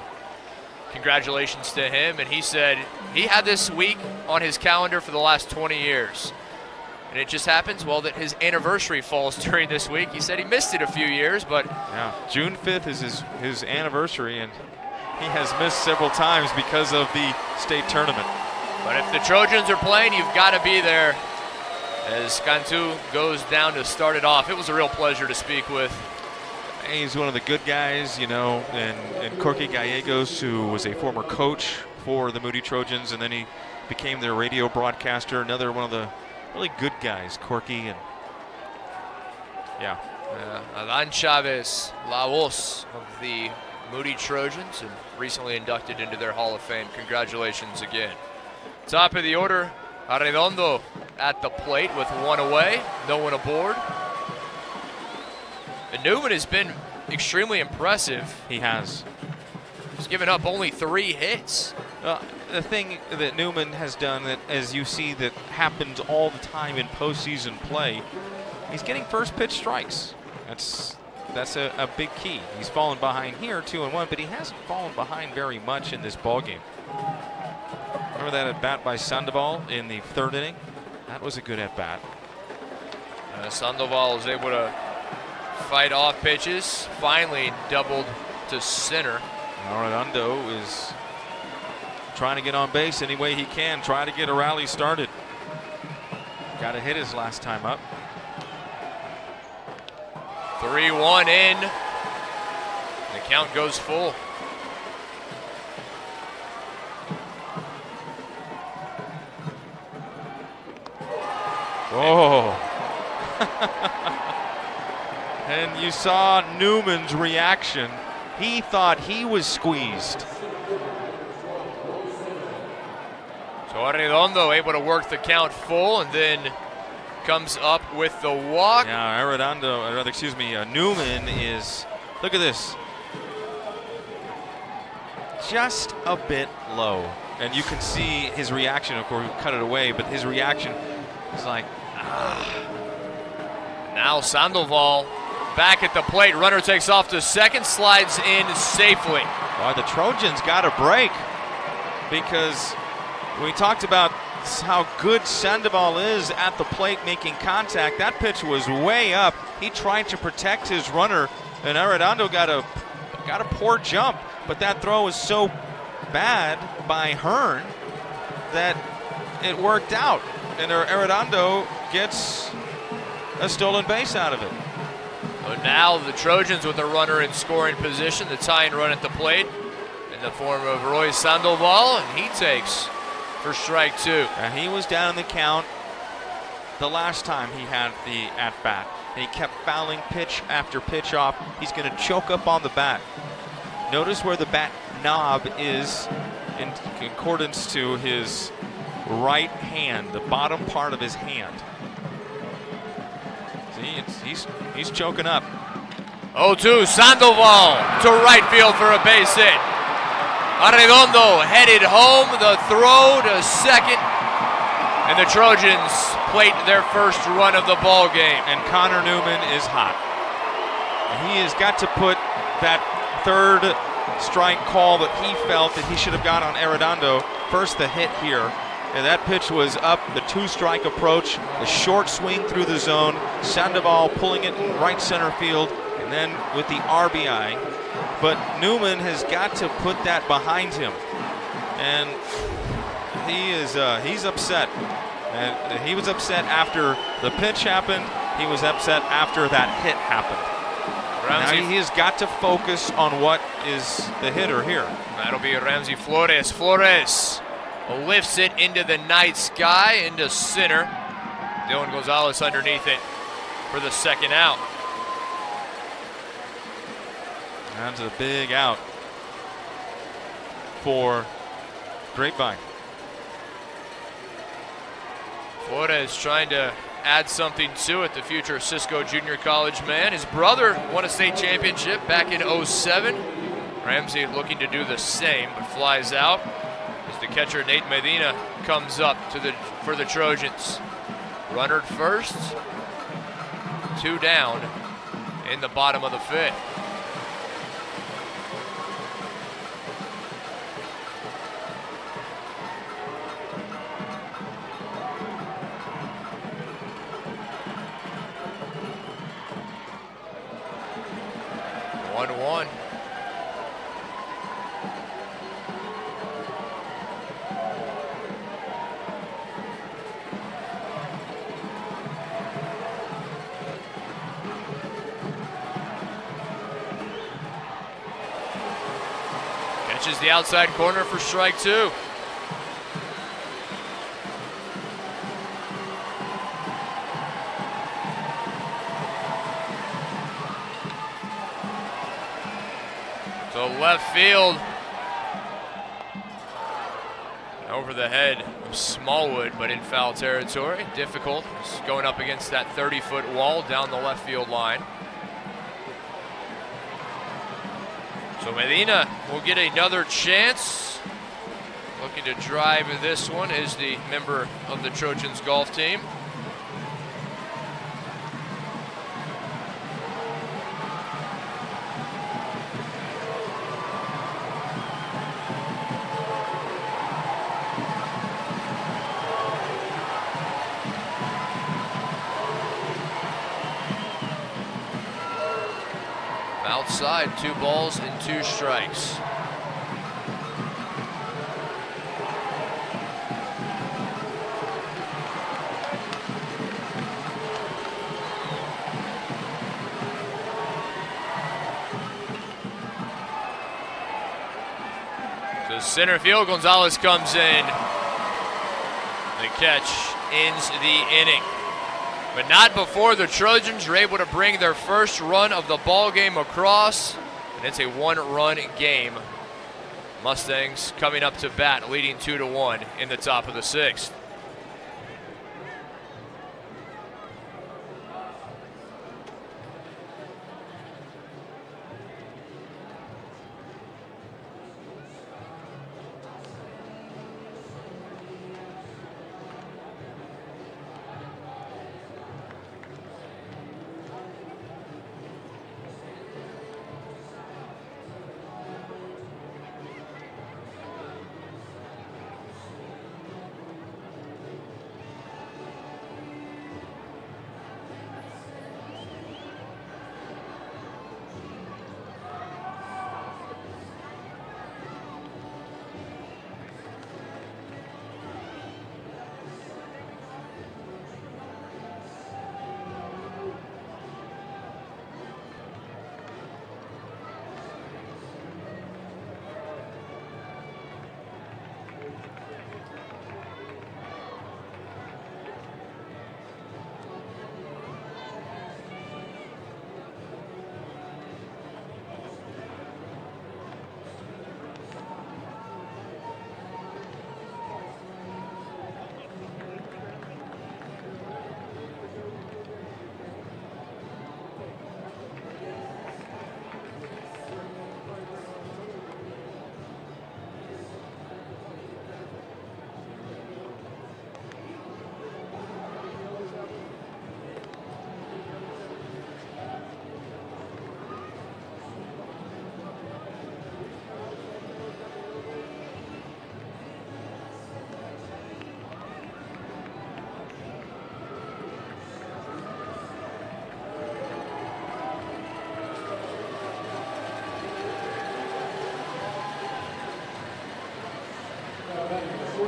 Congratulations to him. And he said he had this week on his calendar for the last 20 years. And it just happens, well, that his anniversary falls during this week. He said he missed it a few years, but Yeah, June 5th is his, his anniversary, and he has missed several times because of the state tournament. But if the Trojans are playing, you've got to be there. As Cantu goes down to start it off, it was a real pleasure to speak with. He's one of the good guys, you know, and, and Corky Gallegos, who was a former coach for the Moody Trojans, and then he became their radio broadcaster. Another one of the really good guys, Corky, and yeah, Uh, Adan Chavez, La Voz of the Moody Trojans, and recently inducted into their Hall of Fame. Congratulations again. Top of the order, Arredondo at the plate with one away, no one aboard. And Newman has been extremely impressive. he has. He's given up only three hits. Uh, the thing that Newman has done, that as you see, that happens all the time in postseason play, he's getting first pitch strikes. That's that's a, a big key. He's fallen behind here, two and one, but he hasn't fallen behind very much in this ball game. Remember that at bat by Sandoval in the third inning? That was a good at bat. Uh, Sandoval is able to fight off pitches, finally doubled to center. Arredondo is trying to get on base any way he can, try to get a rally started. Got to hit his last time up. 3 1 in. The count goes full. Oh. and you saw Newman's reaction. He thought he was squeezed. So Arredondo able to work the count full and then comes up with the walk. Yeah, Arredondo, rather, excuse me, uh, Newman is, look at this, just a bit low. And you can see his reaction, of course, we cut it away, but his reaction is like, Now Sandoval back at the plate. Runner takes off to second, slides in safely. Well, the Trojans got a break because we talked about how good Sandoval is at the plate making contact. That pitch was way up. He tried to protect his runner, and Arredondo got a got a poor jump. But that throw was so bad by Hearn that it worked out, and Arredondo gets a stolen base out of it. But now the Trojans with a runner in scoring position, the tying run at the plate in the form of Roy Sandoval, and he takes for strike two. And he was down in the count the last time he had the at bat. And he kept fouling pitch after pitch off. He's going to choke up on the bat. Notice where the bat knob is in accordance to his right hand, the bottom part of his hand. See, it's, he's he's choking up. 0-2, Sandoval to right field for a base hit. Arredondo headed home, the throw to second, and the Trojans plate their first run of the ball game. and Connor Newman is hot. He has got to put that third strike call that he felt that he should have got on Arredondo. First, the hit here. And that pitch was up, the two strike approach, the short swing through the zone, Sandoval pulling it in right center field, and then with the RBI. But Newman has got to put that behind him. And he is uh, he's upset. And he was upset after the pitch happened. He was upset after that hit happened. Now he has got to focus on what is the hitter here. that'll be Ramsey Flores. Flores lifts it into the night sky, into center. Dylan Gonzalez underneath it for the second out. That's a big out for Grapevine. Flores trying to add something to it, the future Cisco Junior College man. His brother won a state championship back in 07. Ramsey looking to do the same, but flies out as the catcher Nate Medina comes up to the for the Trojans. Runner first, two down in the bottom of the fifth. Outside corner for strike two. To left field. Over the head of Smallwood, but in foul territory. Difficult. Going up against that 30 foot wall down the left field line. So Medina will get another chance. Looking to drive this one is the member of the Trojans golf team. Outside, two balls and two strikes. To center field, Gonzalez comes in. The catch ends the inning but not before the Trojans are able to bring their first run of the ball game across, and it's a one-run game. Mustangs coming up to bat, leading two to one in the top of the sixth.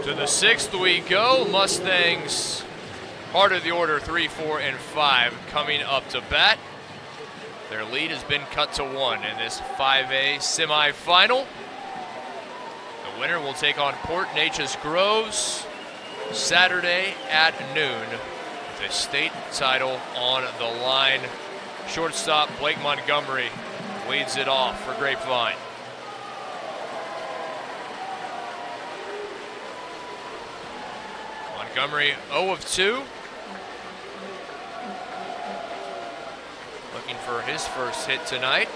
To the sixth we go. Mustangs, part of the order, three, four, and five, coming up to bat. Their lead has been cut to one in this 5A semifinal. The winner will take on Port Neches Groves Saturday at noon with a state title on the line. Shortstop Blake Montgomery leads it off for Grapevine. Montgomery 0 of 2. Looking for his first hit tonight.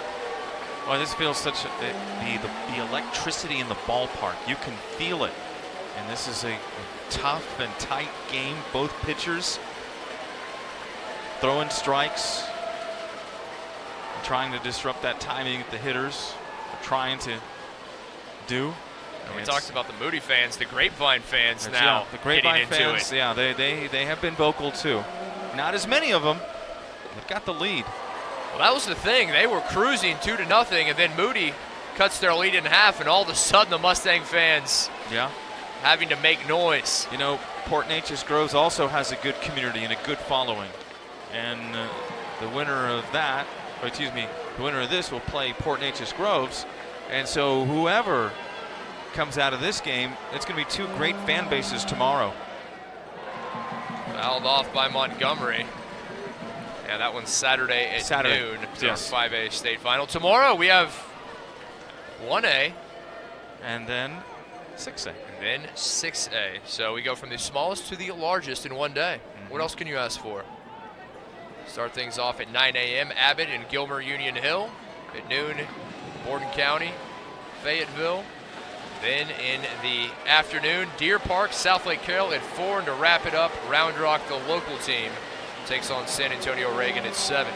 Well, this feels such a, the, the the electricity in the ballpark. You can feel it, and this is a tough and tight game. Both pitchers throwing strikes, trying to disrupt that timing that the hitters are trying to do. And we talked about the Moody fans, the Grapevine fans now yeah, the Grapevine getting into fans, it. yeah, they, they, they have been vocal too. Not as many of them. They've got the lead. Well, that was the thing. They were cruising two to nothing, and then Moody cuts their lead in half, and all of a sudden the Mustang fans Yeah. having to make noise. You know, Port Neches Groves also has a good community and a good following. And uh, the winner of that, or excuse me, the winner of this will play Port Neches Groves. And so whoever comes out of this game, it's going to be two great fan bases tomorrow. Fouled off by Montgomery. Yeah, that one's Saturday at Saturday, noon. Yes. 5A state final. Tomorrow we have 1A And then 6A. and then 6A. So we go from the smallest to the largest in one day. Mm-hmm. What else can you ask for? Start things off at 9 a.m. Abbott and Gilmer Union Hill. At noon, Borden County, Fayetteville. Then in the afternoon, Deer Park, Southlake Carroll at 4. And to wrap it up, Round Rock, the local team, takes on San Antonio Reagan at 7.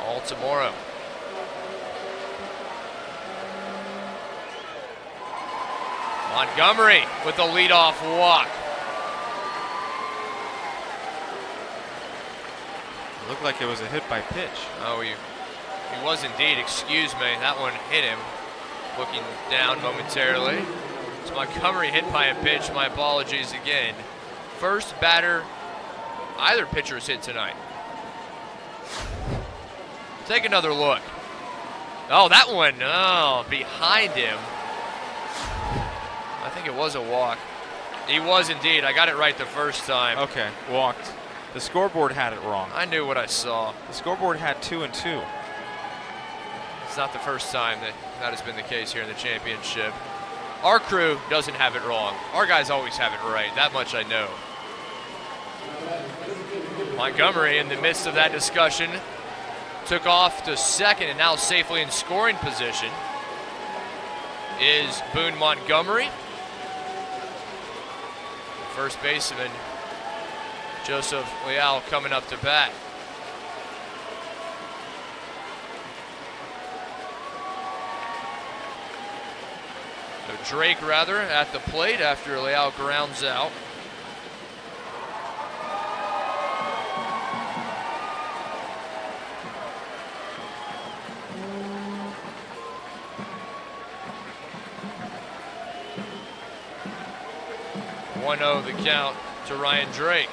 All tomorrow. Montgomery with the leadoff walk. It looked like it was a hit by pitch. Oh, he, he was indeed. Excuse me. That one hit him. Looking down momentarily. It's Montgomery hit by a pitch. My apologies again. First batter either pitcher pitcher's hit tonight. Take another look. Oh, that one. Oh, behind him. I think it was a walk. He was indeed. I got it right the first time. Okay, walked. The scoreboard had it wrong. I knew what I saw. The scoreboard had two and two. Not the first time that that has been the case here in the championship. Our crew doesn't have it wrong. Our guys always have it right. That much I know. Montgomery, in the midst of that discussion, took off to second and now safely in scoring position is Boone Montgomery. First baseman Joseph Leal coming up to bat. Drake, rather, at the plate after Leal grounds out. One zero the count to Ryan Drake.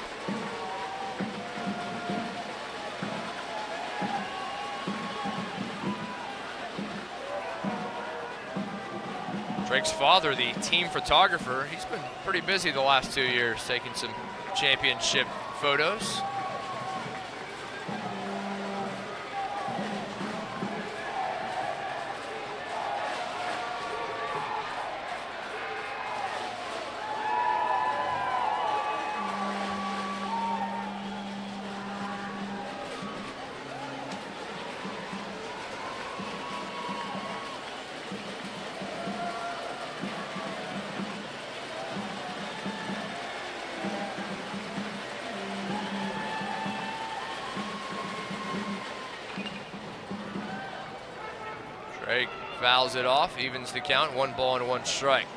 Drake's father, the team photographer, he's been pretty busy the last two years taking some championship photos. It off, evens the count, one ball and one strike.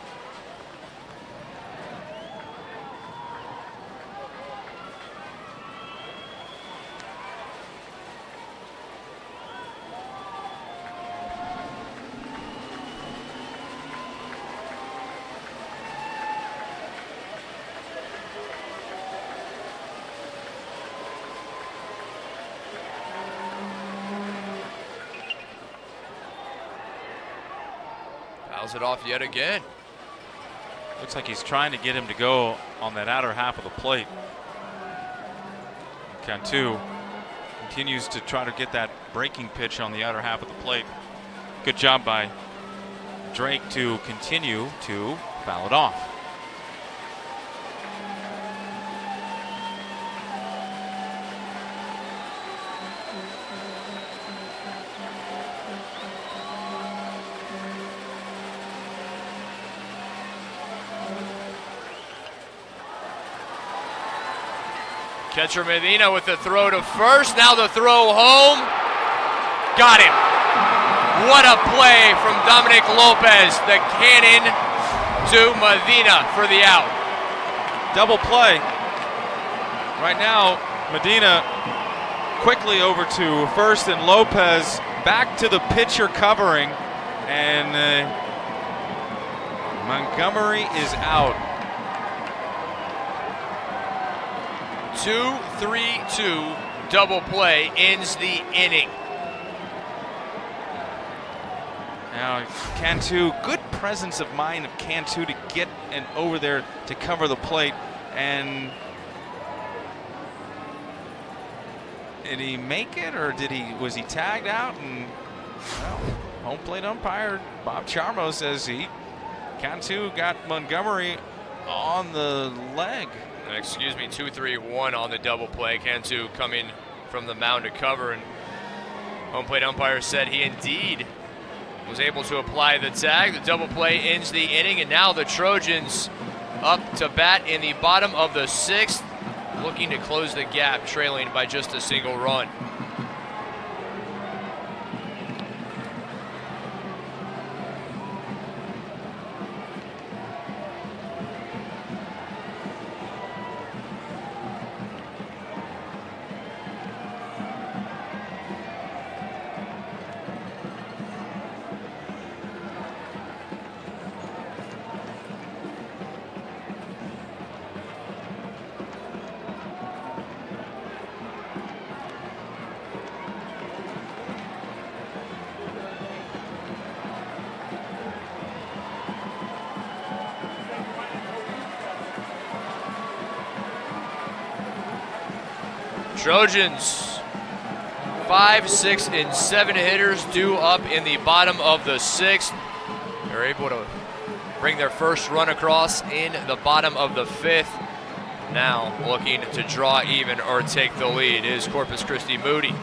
Fouls it off yet again. Looks like he's trying to get him to go on that outer half of the plate. Cantu continues to try to get that breaking pitch on the outer half of the plate. Good job by Drake to continue to foul it off. Catcher Medina with the throw to first. Now the throw home. Got him. What a play from Dominic Lopez. The cannon to Medina for the out. Double play. Right now, Medina quickly over to first and Lopez back to the pitcher covering. And uh, Montgomery is out. 2 3 2 double play ends the inning. Now, Cantu, good presence of mind of Cantu to get and over there to cover the plate. And did he make it or did he was he tagged out? And well, home plate umpire Bob Charmo says he Cantu got Montgomery on the leg. Uh, excuse me, 2 3 1 on the double play. Cantu coming from the mound to cover. And home plate umpire said he indeed was able to apply the tag. The double play ends the inning, and now the Trojans up to bat in the bottom of the sixth, looking to close the gap, trailing by just a single run. Trojans, five, six, and seven hitters due up in the bottom of the sixth. They're able to bring their first run across in the bottom of the fifth. Now looking to draw even or take the lead is Corpus Christi Moody.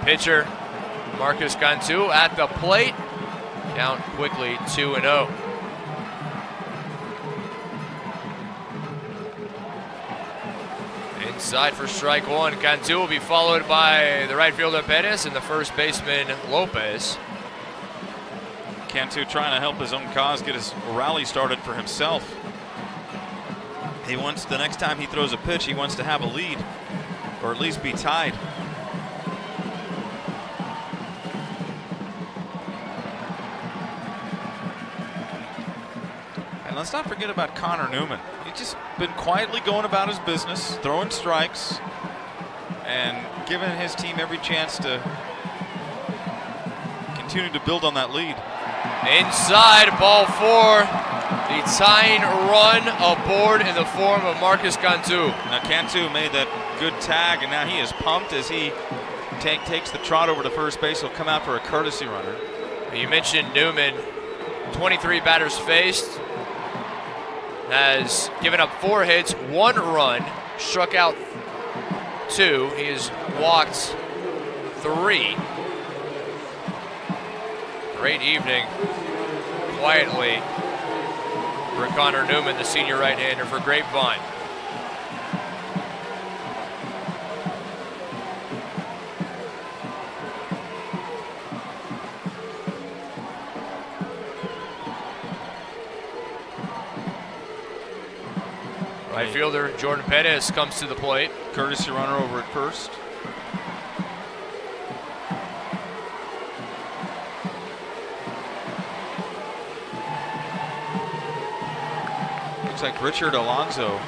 Pitcher Marcus Cantu at the plate. Count quickly 2 and oh. 0. Inside for strike one. Cantu will be followed by the right fielder Perez and the first baseman Lopez. Cantu trying to help his own cause get his rally started for himself. He wants the next time he throws a pitch, he wants to have a lead or at least be tied. And let's not forget about Connor Newman. He's just been quietly going about his business, throwing strikes, and giving his team every chance to continue to build on that lead. Inside, ball four. The tying run aboard in the form of Marcus Cantu. Now Cantu made that good tag, and now he is pumped as he take, takes the trot over to first base. He'll come out for a courtesy runner. You mentioned Newman, 23 batters faced, has given up four hits, one run, struck out two. He has walked three. Great evening, quietly, for Connor Newman, the senior right-hander for Grapevine. Fielder Jordan Pettis comes to the plate. Courtesy runner over at first. Looks like Richard Alonso.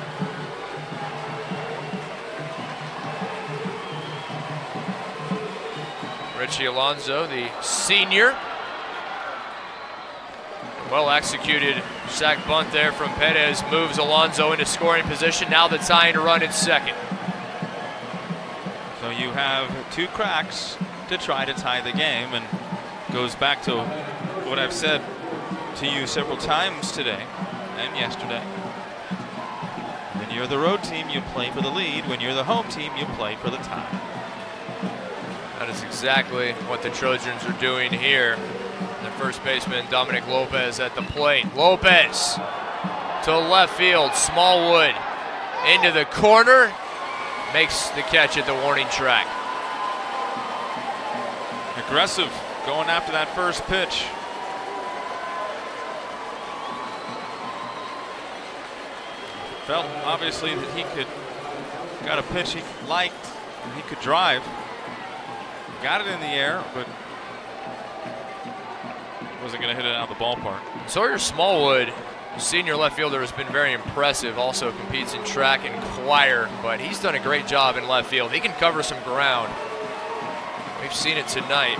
Richie Alonso, the senior. Well executed sack bunt there from Perez moves Alonso into scoring position. Now the tying run in second. So you have two cracks to try to tie the game, and goes back to what I've said to you several times today and yesterday. When you're the road team, you play for the lead. When you're the home team, you play for the tie. That is exactly what the Trojans are doing here. The first baseman, Dominic Lopez, at the plate. Lopez to left field. Smallwood into the corner, makes the catch at the warning track. Aggressive going after that first pitch. Felt obviously that he could got a pitch he liked and he could drive. Got it in the air, but wasn't going to hit it out of the ballpark. Sawyer Smallwood, senior left fielder, has been very impressive. Also competes in track and choir, but he's done a great job in left field. He can cover some ground. We've seen it tonight.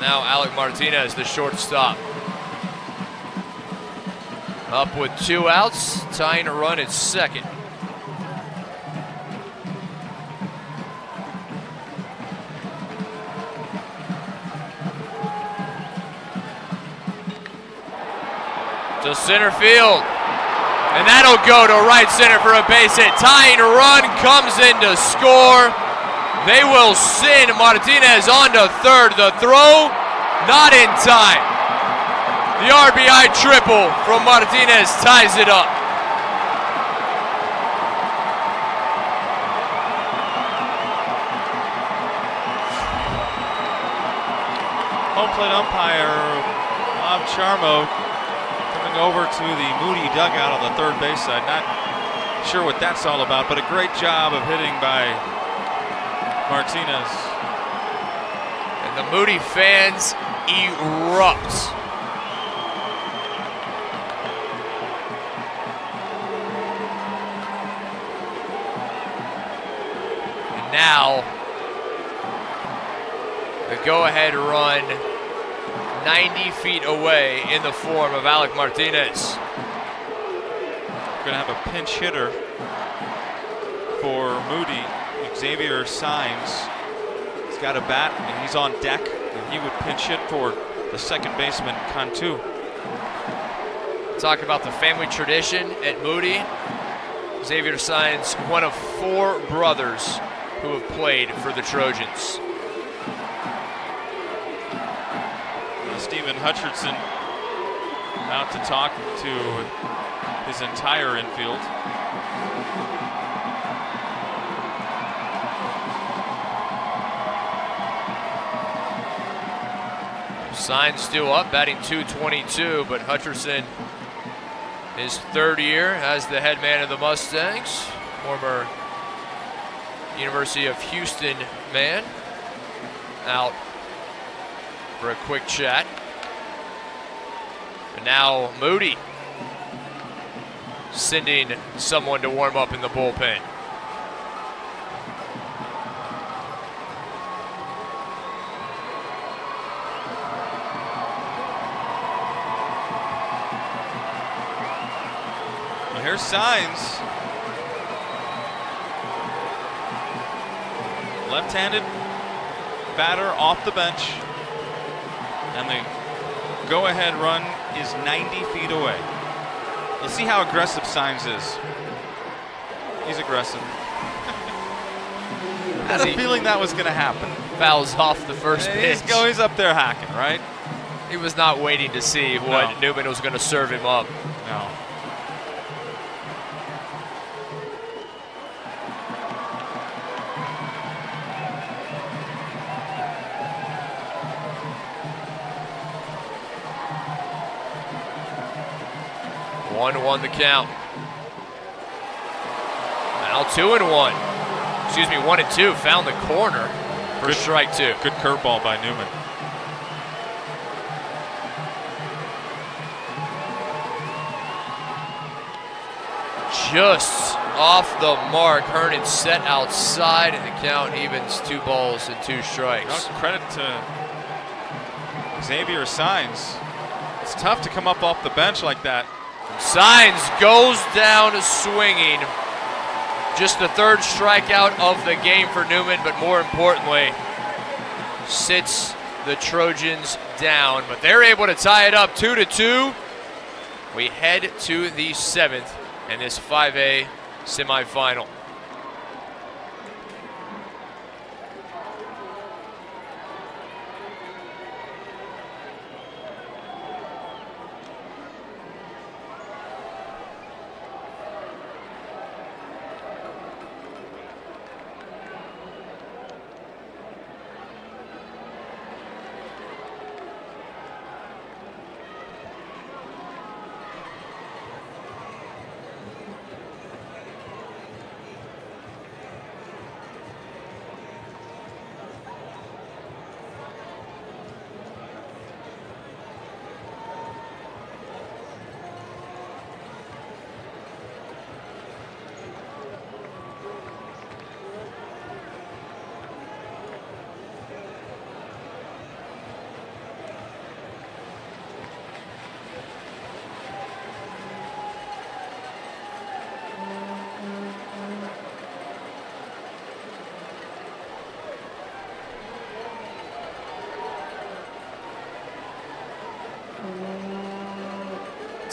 Now Alec Martinez, the shortstop. Up with two outs, tying a run at second. Center field. And that'll go to right center for a base hit. Tying run comes in to score. They will send Martinez on to third. The throw, not in time. The RBI triple from Martinez ties it up. Home plate umpire Bob Charmo coming over to the Moody dugout on the third base side. Not sure what that's all about, but a great job of hitting by Martinez. And the Moody fans erupt. And now, the go ahead run 90 feet away in the form of Alec Martinez. Going to have a pinch hitter for Moody, Xavier Signs. He's got a bat and he's on deck, and he would pinch hit for the second baseman, Cantu. Talk about the family tradition at Moody. Xavier Signs, one of four brothers who have played for the Trojans. Stephen Hutcherson out to talk to his entire infield. Signs still up, batting 222, but Hutcherson, his third year as the head man of the Mustangs, former University of Houston man, out for a quick chat. And now Moody sending someone to warm up in the bullpen. Well, here's Signs. Left-handed batter off the bench. And the go-ahead run is 90 feet away. Let's see how aggressive Signs is. He's aggressive. I had a feeling that was going to happen. Fouls off the first He's, pitch. go, he's up there hacking, right? He was not waiting to see what No. Newman was going to serve him up. No. One the count. Now two and one. Excuse me, one and two. Found the corner for Good- strike two. Good curveball by Newman. Just off the mark. Hernan set outside, and the count evens two balls and two strikes. credit to Xavier Signs. It's tough to come up off the bench like that. Signs goes down swinging. Just the third strikeout of the game for Newman, but more importantly, sits the Trojans down. But they're able to tie it up two to two. We head to the seventh in this 5A semifinal.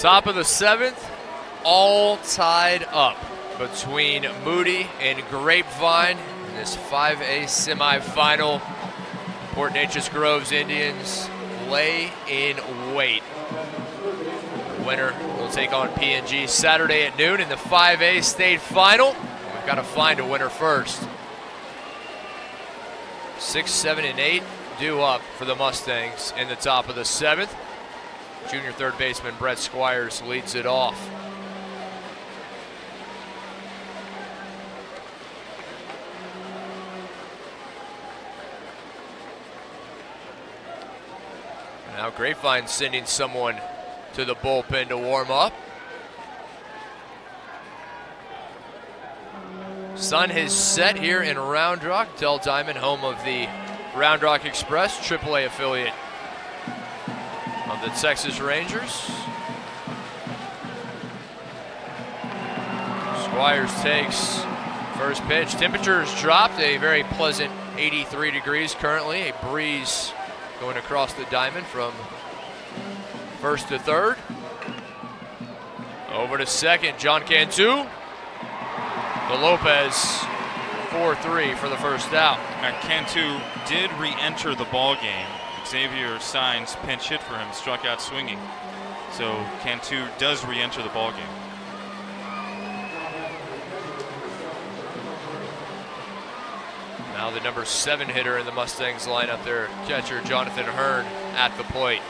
Top of the seventh, all tied up between Moody and Grapevine in this 5A semifinal. Port Neches Groves Indians lay in wait. The winner will take on PNG Saturday at noon in the 5A state final. We've got to find a winner first. Six, seven, and eight due up for the Mustangs in the top of the seventh. Junior third baseman Brett Squires leads it off. Now Grapevine sending someone to the bullpen to warm up. Sun has set here in Round Rock, Dell Diamond, home of the Round Rock Express, AAA affiliate the Texas Rangers. Squires takes first pitch. Temperatures dropped, a very pleasant 83 degrees currently. A breeze going across the diamond from first to third. Over to second, John Cantu. The Lopez 4-3 for the first out. Now, Cantu did re-enter the ball game. Xavier Signs pinch hit for him, struck out swinging. So Cantu does re-enter the ball game. Now the number seven hitter in the Mustangs lineup there, catcher Jonathan Hearn at the plate.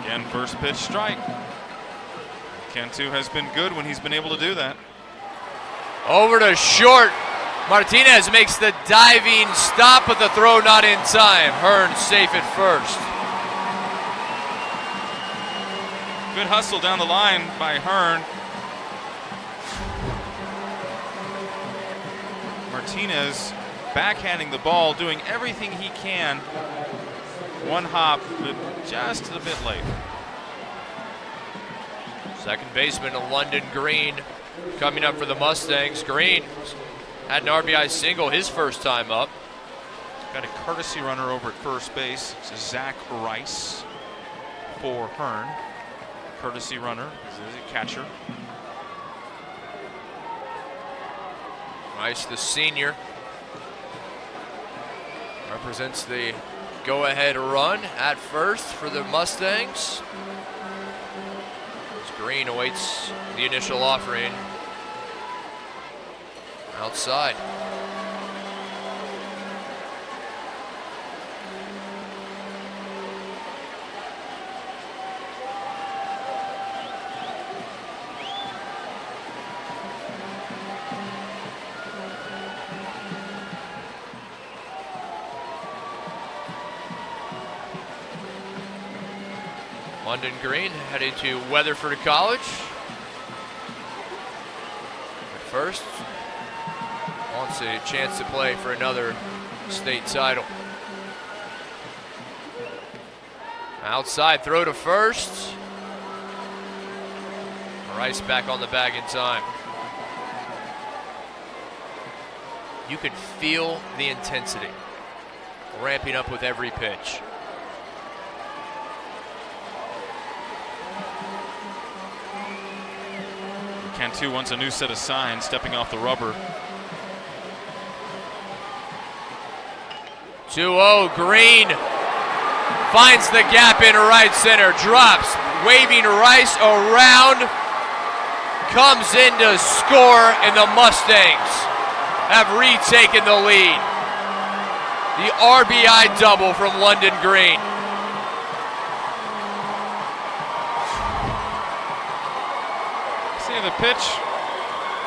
Again, first pitch strike. Cantu has been good when he's been able to do that. Over to short. Martinez makes the diving stop, but the throw not in time. Hearn safe at first. Good hustle down the line by Hearn. Martinez backhanding the ball, doing everything he can. One hop, but just a bit late. Second baseman London Green coming up for the Mustangs. Green had an RBI single his first time up. Got a courtesy runner over at first base. It's Zach Rice for Hearn. Courtesy runner is a catcher. Rice, the senior, represents the go-ahead run at first for the Mustangs. Green awaits the initial offering outside. London Green headed to Weatherford College. First, wants a chance to play for another state title. Outside throw to first. Rice back on the bag in time. You can feel the intensity ramping up with every pitch. Cantu wants a new set of signs, stepping off the rubber. 2-0 Green finds the gap in right center, drops, waving Rice around, comes in to score, and the Mustangs have retaken the lead. The RBI double from London Green. See, the pitch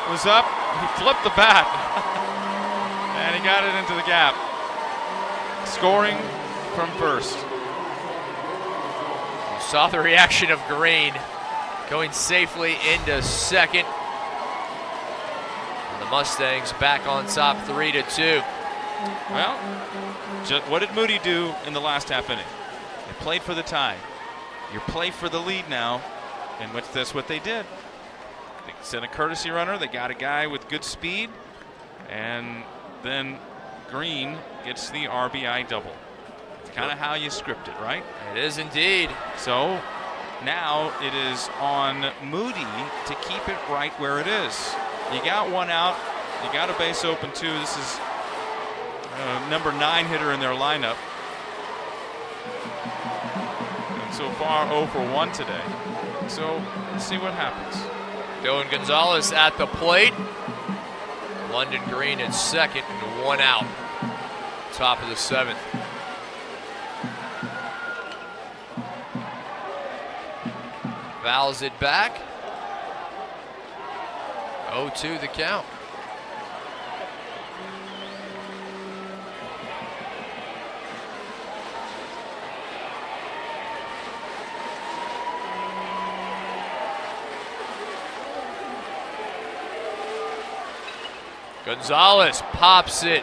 was up. He flipped the bat. and he got it into the gap. Scoring from first. You saw the reaction of Green going safely into second. And the Mustangs back on top three to two. Well, what did Moody do in the last half inning? They played for the tie. You play for the lead now, and that's what they did. They sent a courtesy runner. They got a guy with good speed, and then Green gets the RBI double. It's kind of how you script it, right? It is indeed. So now it is on Moody to keep it right where it is. You got one out. You got a base open too. This is uh, number nine hitter in their lineup. And so far 0 for 1 today. So let's see what happens. Dylan Gonzalez at the plate. London Green at second and one out. Top of the seventh. Fouls it back. 0-2 the count. Gonzalez pops it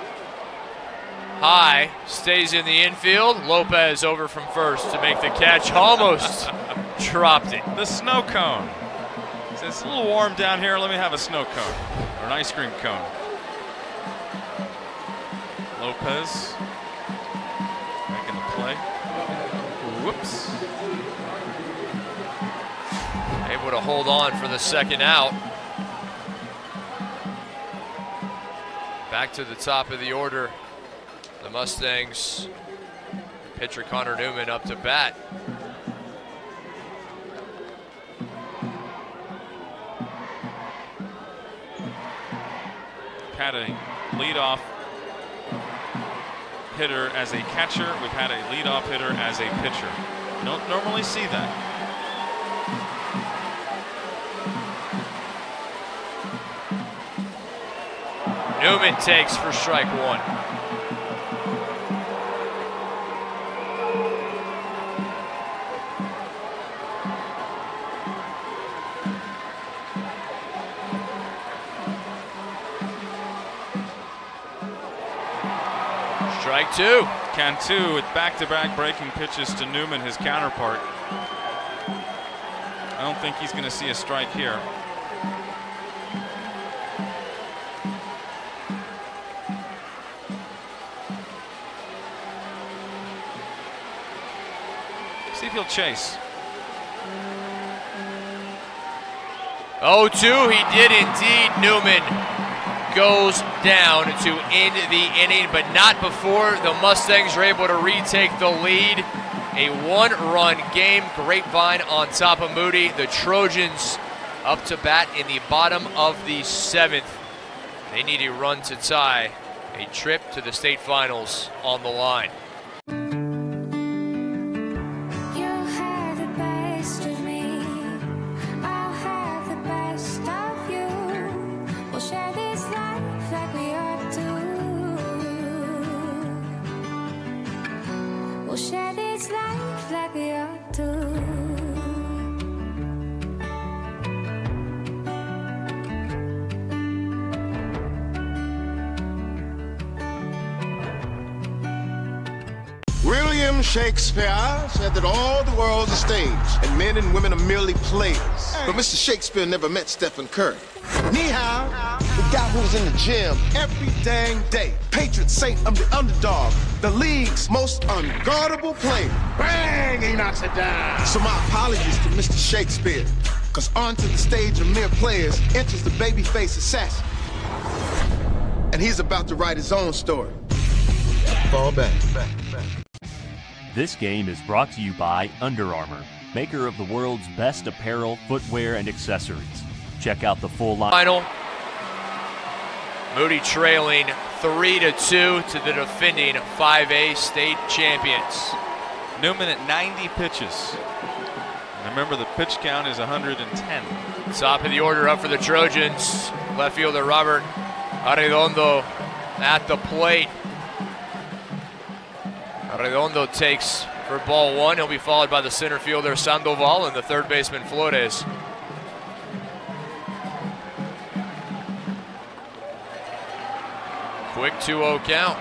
high, stays in the infield. Lopez over from first to make the catch. Almost dropped it. The snow cone. It's a little warm down here. Let me have a snow cone or an ice cream cone. Lopez back in the play. Whoops. Able to hold on for the second out. Back to the top of the order. The Mustangs. Pitcher Connor Newman up to bat. Had a leadoff hitter as a catcher. We've had a leadoff hitter as a pitcher. Don't normally see that. Newman takes for strike one. Strike two. Cantu with back-to-back breaking pitches to Newman, his counterpart. I don't think he's going to see a strike here. He'll chase. 0-2, he did indeed. Newman goes down to end the inning, but not before the Mustangs are able to retake the lead. A one-run game, Grapevine on top of Moody. The Trojans up to bat in the bottom of the seventh. They need a run to tie. A trip to the state finals on the line. Shakespeare said that all the world's a stage and men and women are merely players. But Mr. Shakespeare never met Stephen Curry. Nihao, the guy who was in the gym every dang day. Patriot saint of the underdog, the league's most unguardable player. Bang! He knocks it down. So my apologies to Mr. Shakespeare. Cause onto the stage of mere players enters the babyface assassin. And he's about to write his own story. Fall back. back, back. This game is brought to you by Under Armour, maker of the world's best apparel, footwear, and accessories. Check out the full line. Final. Moody trailing 3 to 2 to the defending 5A state champions. Newman at 90 pitches. And remember, the pitch count is 110. Top of the order up for the Trojans. Left fielder Robert Arredondo at the plate. Arredondo takes for ball one. He'll be followed by the center fielder Sandoval and the third baseman Flores. Quick 2-0 count.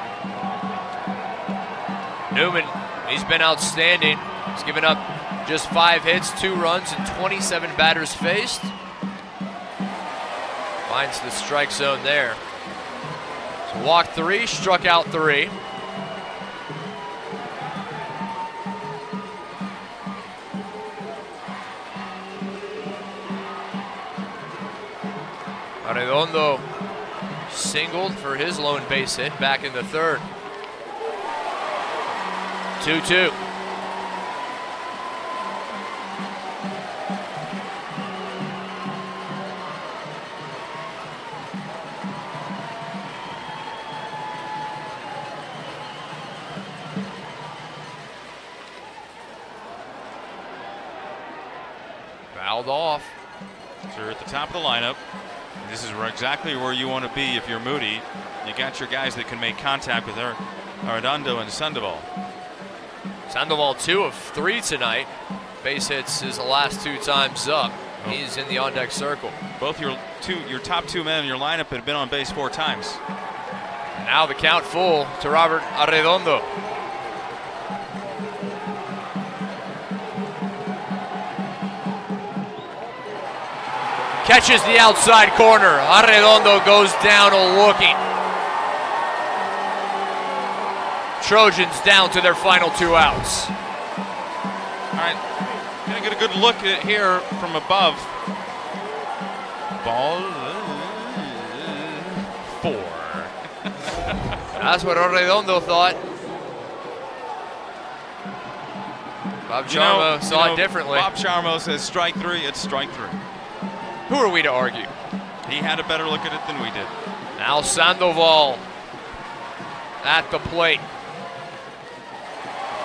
Newman, he's been outstanding. He's given up just five hits, two runs, and 27 batters faced. Finds the strike zone there. So Walked three, struck out three. Arredondo singled for his lone base hit back in the third. 2 2. Fouled off. So at the top of the lineup. This is exactly where you want to be if you're Moody. You got your guys that can make contact with Ar- Arredondo and Sandoval. Sandoval two of three tonight. Base hits his last two times up. Oh. He's in the on deck circle. Both your two, your top two men in your lineup have been on base four times. Now the count full to Robert Arredondo. Catches the outside corner. Arredondo goes down looking. Trojans down to their final two outs. All right, gonna get a good look at it here from above. Ball uh, four. That's what Arredondo thought. Bob You know- Charmo you saw know, it differently. Bob Charmo says strike three. It's strike three. Who are we to argue? He had a better look at it than we did. Now Sandoval at the plate.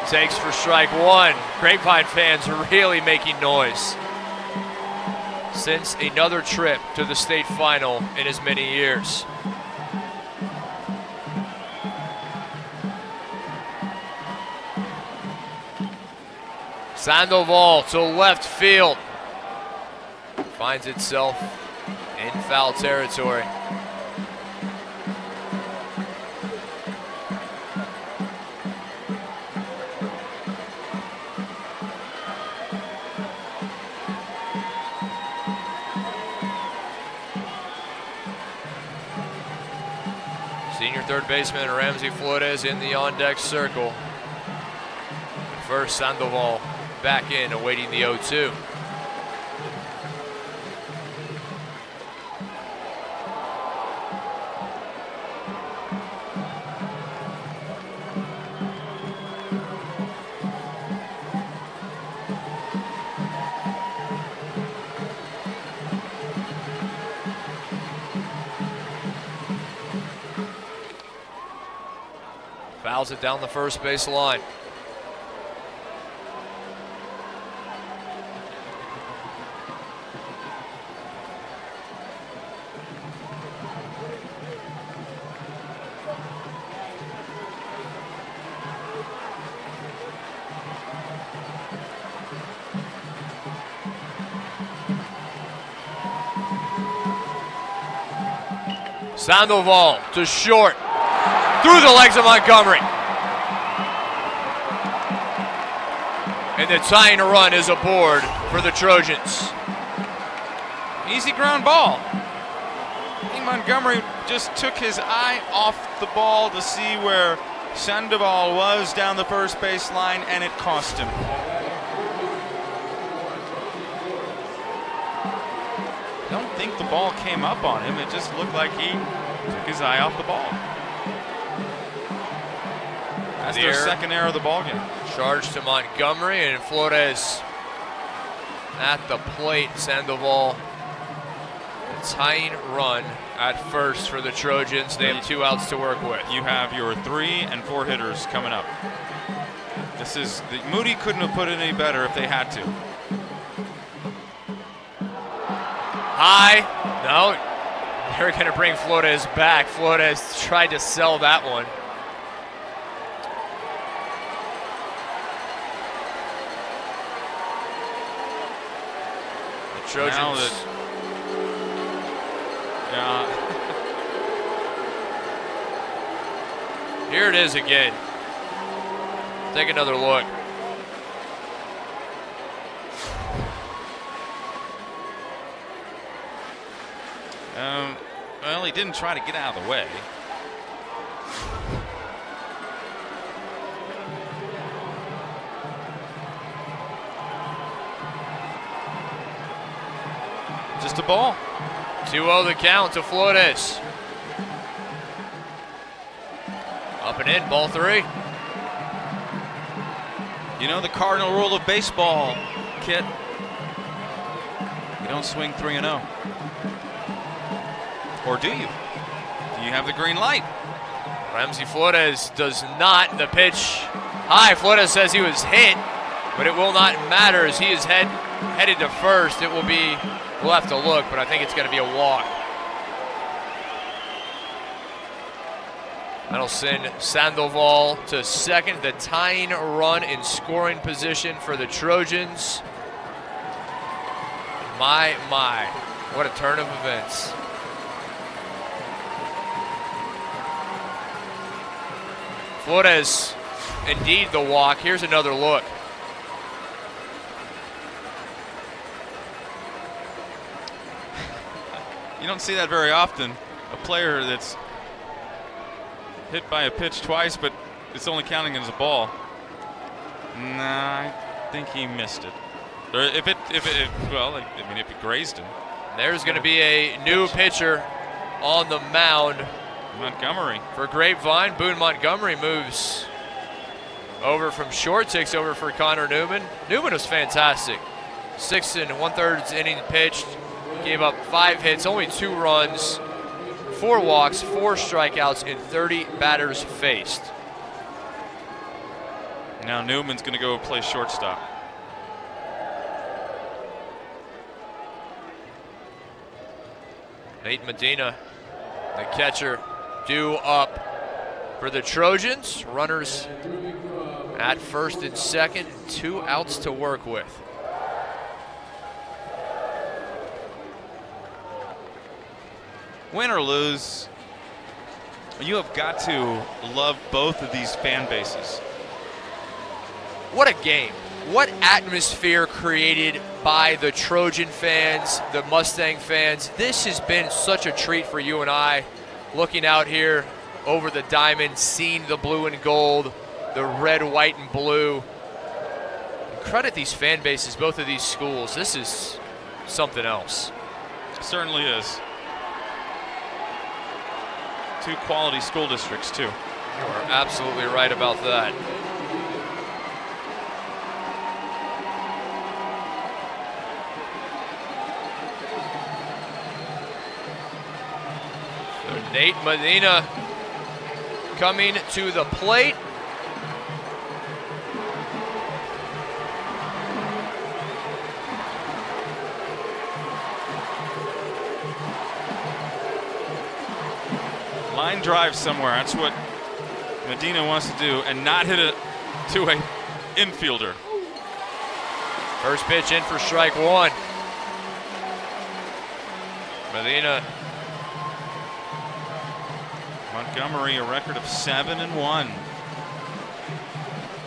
Takes for strike one. Grapevine fans are really making noise. Since another trip to the state final in as many years. Sandoval to left field. Finds itself in foul territory. Senior third baseman Ramsey Flores in the on deck circle. First, Sandoval back in, awaiting the 0 Fouls it down the first base line. Sandoval to short. Through the legs of Montgomery. And the tying run is aboard for the Trojans. Easy ground ball. I think Montgomery just took his eye off the ball to see where Sandoval was down the first base line, and it cost him. I don't think the ball came up on him. It just looked like he took his eye off the ball. That's their There. second error of the ball game. Charge to Montgomery and Flores at the plate. Sandoval, a tying run at first for the Trojans. They have two outs to work with. You have your three and four hitters coming up. This is the, Moody couldn't have put it any better if they had to. High. No. They're going to bring Flores back. Flores tried to sell that one. Trojans. That, yeah, Here it is again. Take another look. um, well, he didn't try to get out of the way. Just a ball. 2-0 the count to Flores. Up and in, ball three. You know the cardinal rule of baseball, Kit. You don't swing 3 and 0. Or do you? Do you have the green light? Ramsey Flores does not. The pitch high. Flores says he was hit, but it will not matter as he is head, headed to first. It will be, we'll have to look, but I think it's going to be a walk. That'll send Sandoval to second, the tying run in scoring position for the Trojans. My, my, what a turn of events. Flores, indeed the walk. Here's another look. You don't see that very often. A player that's hit by a pitch twice, but it's only counting as a ball. Nah, I think he missed it. Or if it, if it, if, well, I mean, if it grazed him. There's going to be a new pitcher on the mound Montgomery. for Grapevine. Boone Montgomery moves over from short, takes over for Connor Newman. Newman was fantastic. Six and one thirds inning pitched, gave up five hits, only two runs, four walks, four strikeouts, and 30 batters faced. Now Newman's going to go play shortstop. Nate Medina, the catcher, due up for the Trojans. Runners at first and second, two outs to work with. Win or lose, you have got to love both of these fan bases. What a game. What atmosphere created by the Trojan fans, the Mustang fans. This has been such a treat for you and I looking out here over the diamond, seeing the blue and gold, the red, white, and blue. Credit these fan bases, both of these schools. This is something else. Certainly is. Two quality school districts, too. You are absolutely right about that. So Nate Medina coming to the plate. Drive somewhere. That's what Medina wants to do, and not hit it to a infielder. First pitch in for strike one. Medina Montgomery, a record of seven and one,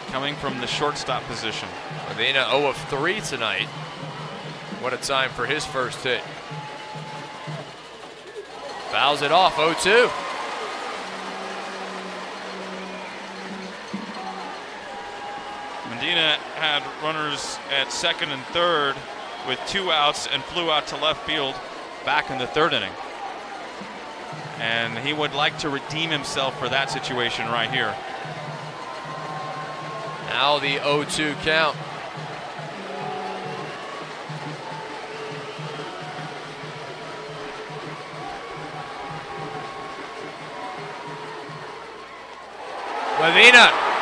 coming from the shortstop position. Medina 0 of 3 tonight. What a time for his first hit. Fouls it off 0 2. Medina had runners at second and third with two outs and flew out to left field back in the third inning. And he would like to redeem himself for that situation right here. Now the 0 2 count. Medina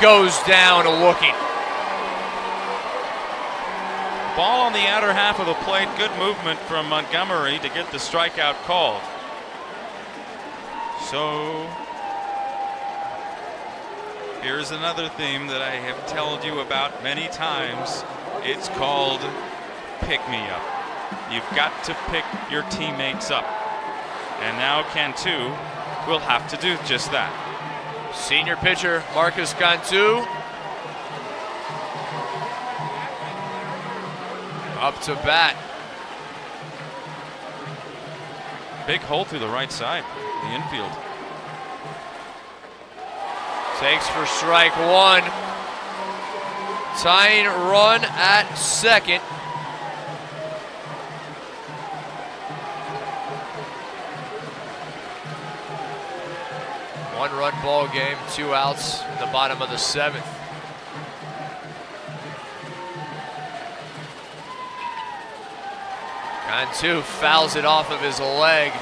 goes down a looking. Ball on the outer half of the plate. Good movement from Montgomery to get the strikeout called. So here's another theme that I have told you about many times. It's called pick me up. You've got to pick your teammates up. And now Cantu will have to do just that. Senior pitcher Marcus Cantu up to bat. Big hole through the right side, the infield. Takes for strike one. Tying run at second. One run ball game, two outs in the bottom of the seventh. two fouls it off of his leg.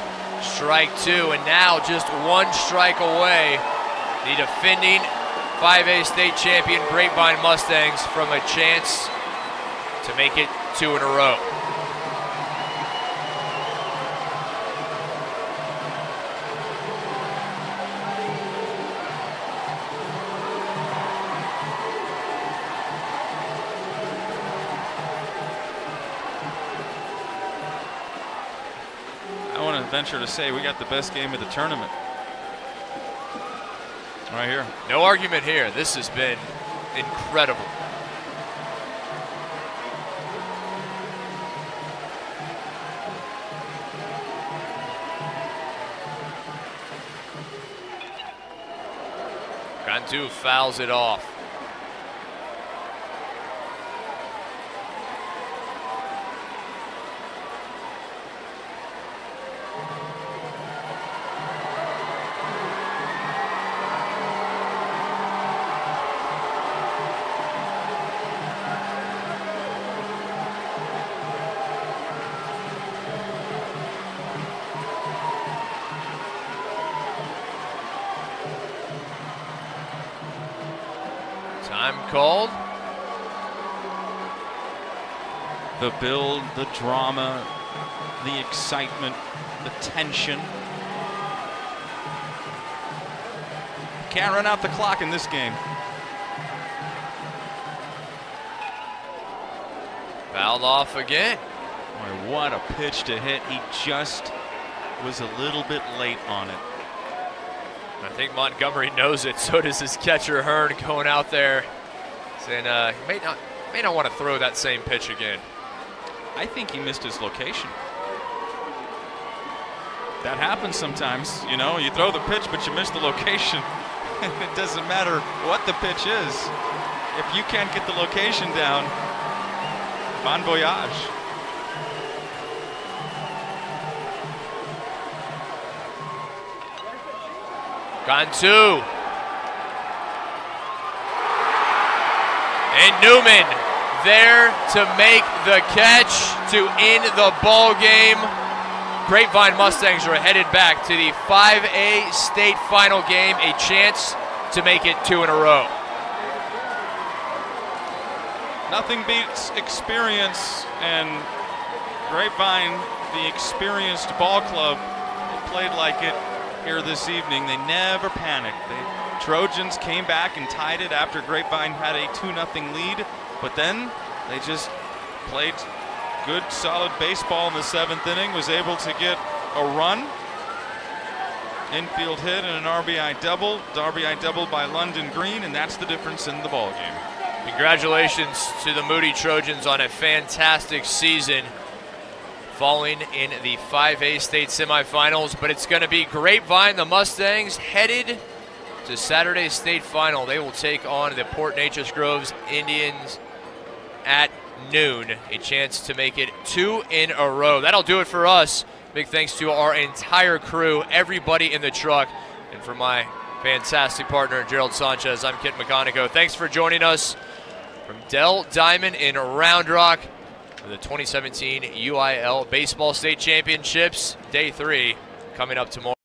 Strike two, and now just one strike away. The defending 5A state champion Grapevine Mustangs from a chance to make it two in a row. Venture to say we got the best game of the tournament. Right here. No argument here. This has been incredible. Cantu fouls it off. The drama, the excitement, the tension. Can't run out the clock in this game. Fouled off again. Boy, what a pitch to hit. He just was a little bit late on it. I think Montgomery knows it. So does his catcher Hearn going out there saying uh, he may not may not want to throw that same pitch again. I think he missed his location. That happens sometimes, you know. You throw the pitch, but you miss the location. it doesn't matter what the pitch is. If you can't get the location down, bon voyage. Gone two. And Newman there to make the catch to end the ball game. Grapevine Mustangs are headed back to the 5A state final game, a chance to make it two in a row. Nothing beats experience, and Grapevine, the experienced ball club, played like it here this evening. They never panicked. The Trojans came back and tied it after Grapevine had a 2 0 lead, but then they just played good, solid baseball in the seventh inning, was able to get a run. Infield hit and an RBI double. RBI double by London Green, and that's the difference in the ball game. Congratulations to the Moody Trojans on a fantastic season falling in the 5A state semifinals, but it's going to be Grapevine, the Mustangs, headed to Saturday State Final. They will take on the Port Neches Groves Indians at noon. A chance to make it two in a row. That'll do it for us. Big thanks to our entire crew, everybody in the truck, and for my fantastic partner, Gerald Sanchez. I'm Kit McConnico. Thanks for joining us from Dell Diamond in Round Rock for the 2017 UIL Baseball State Championships, day three, coming up tomorrow.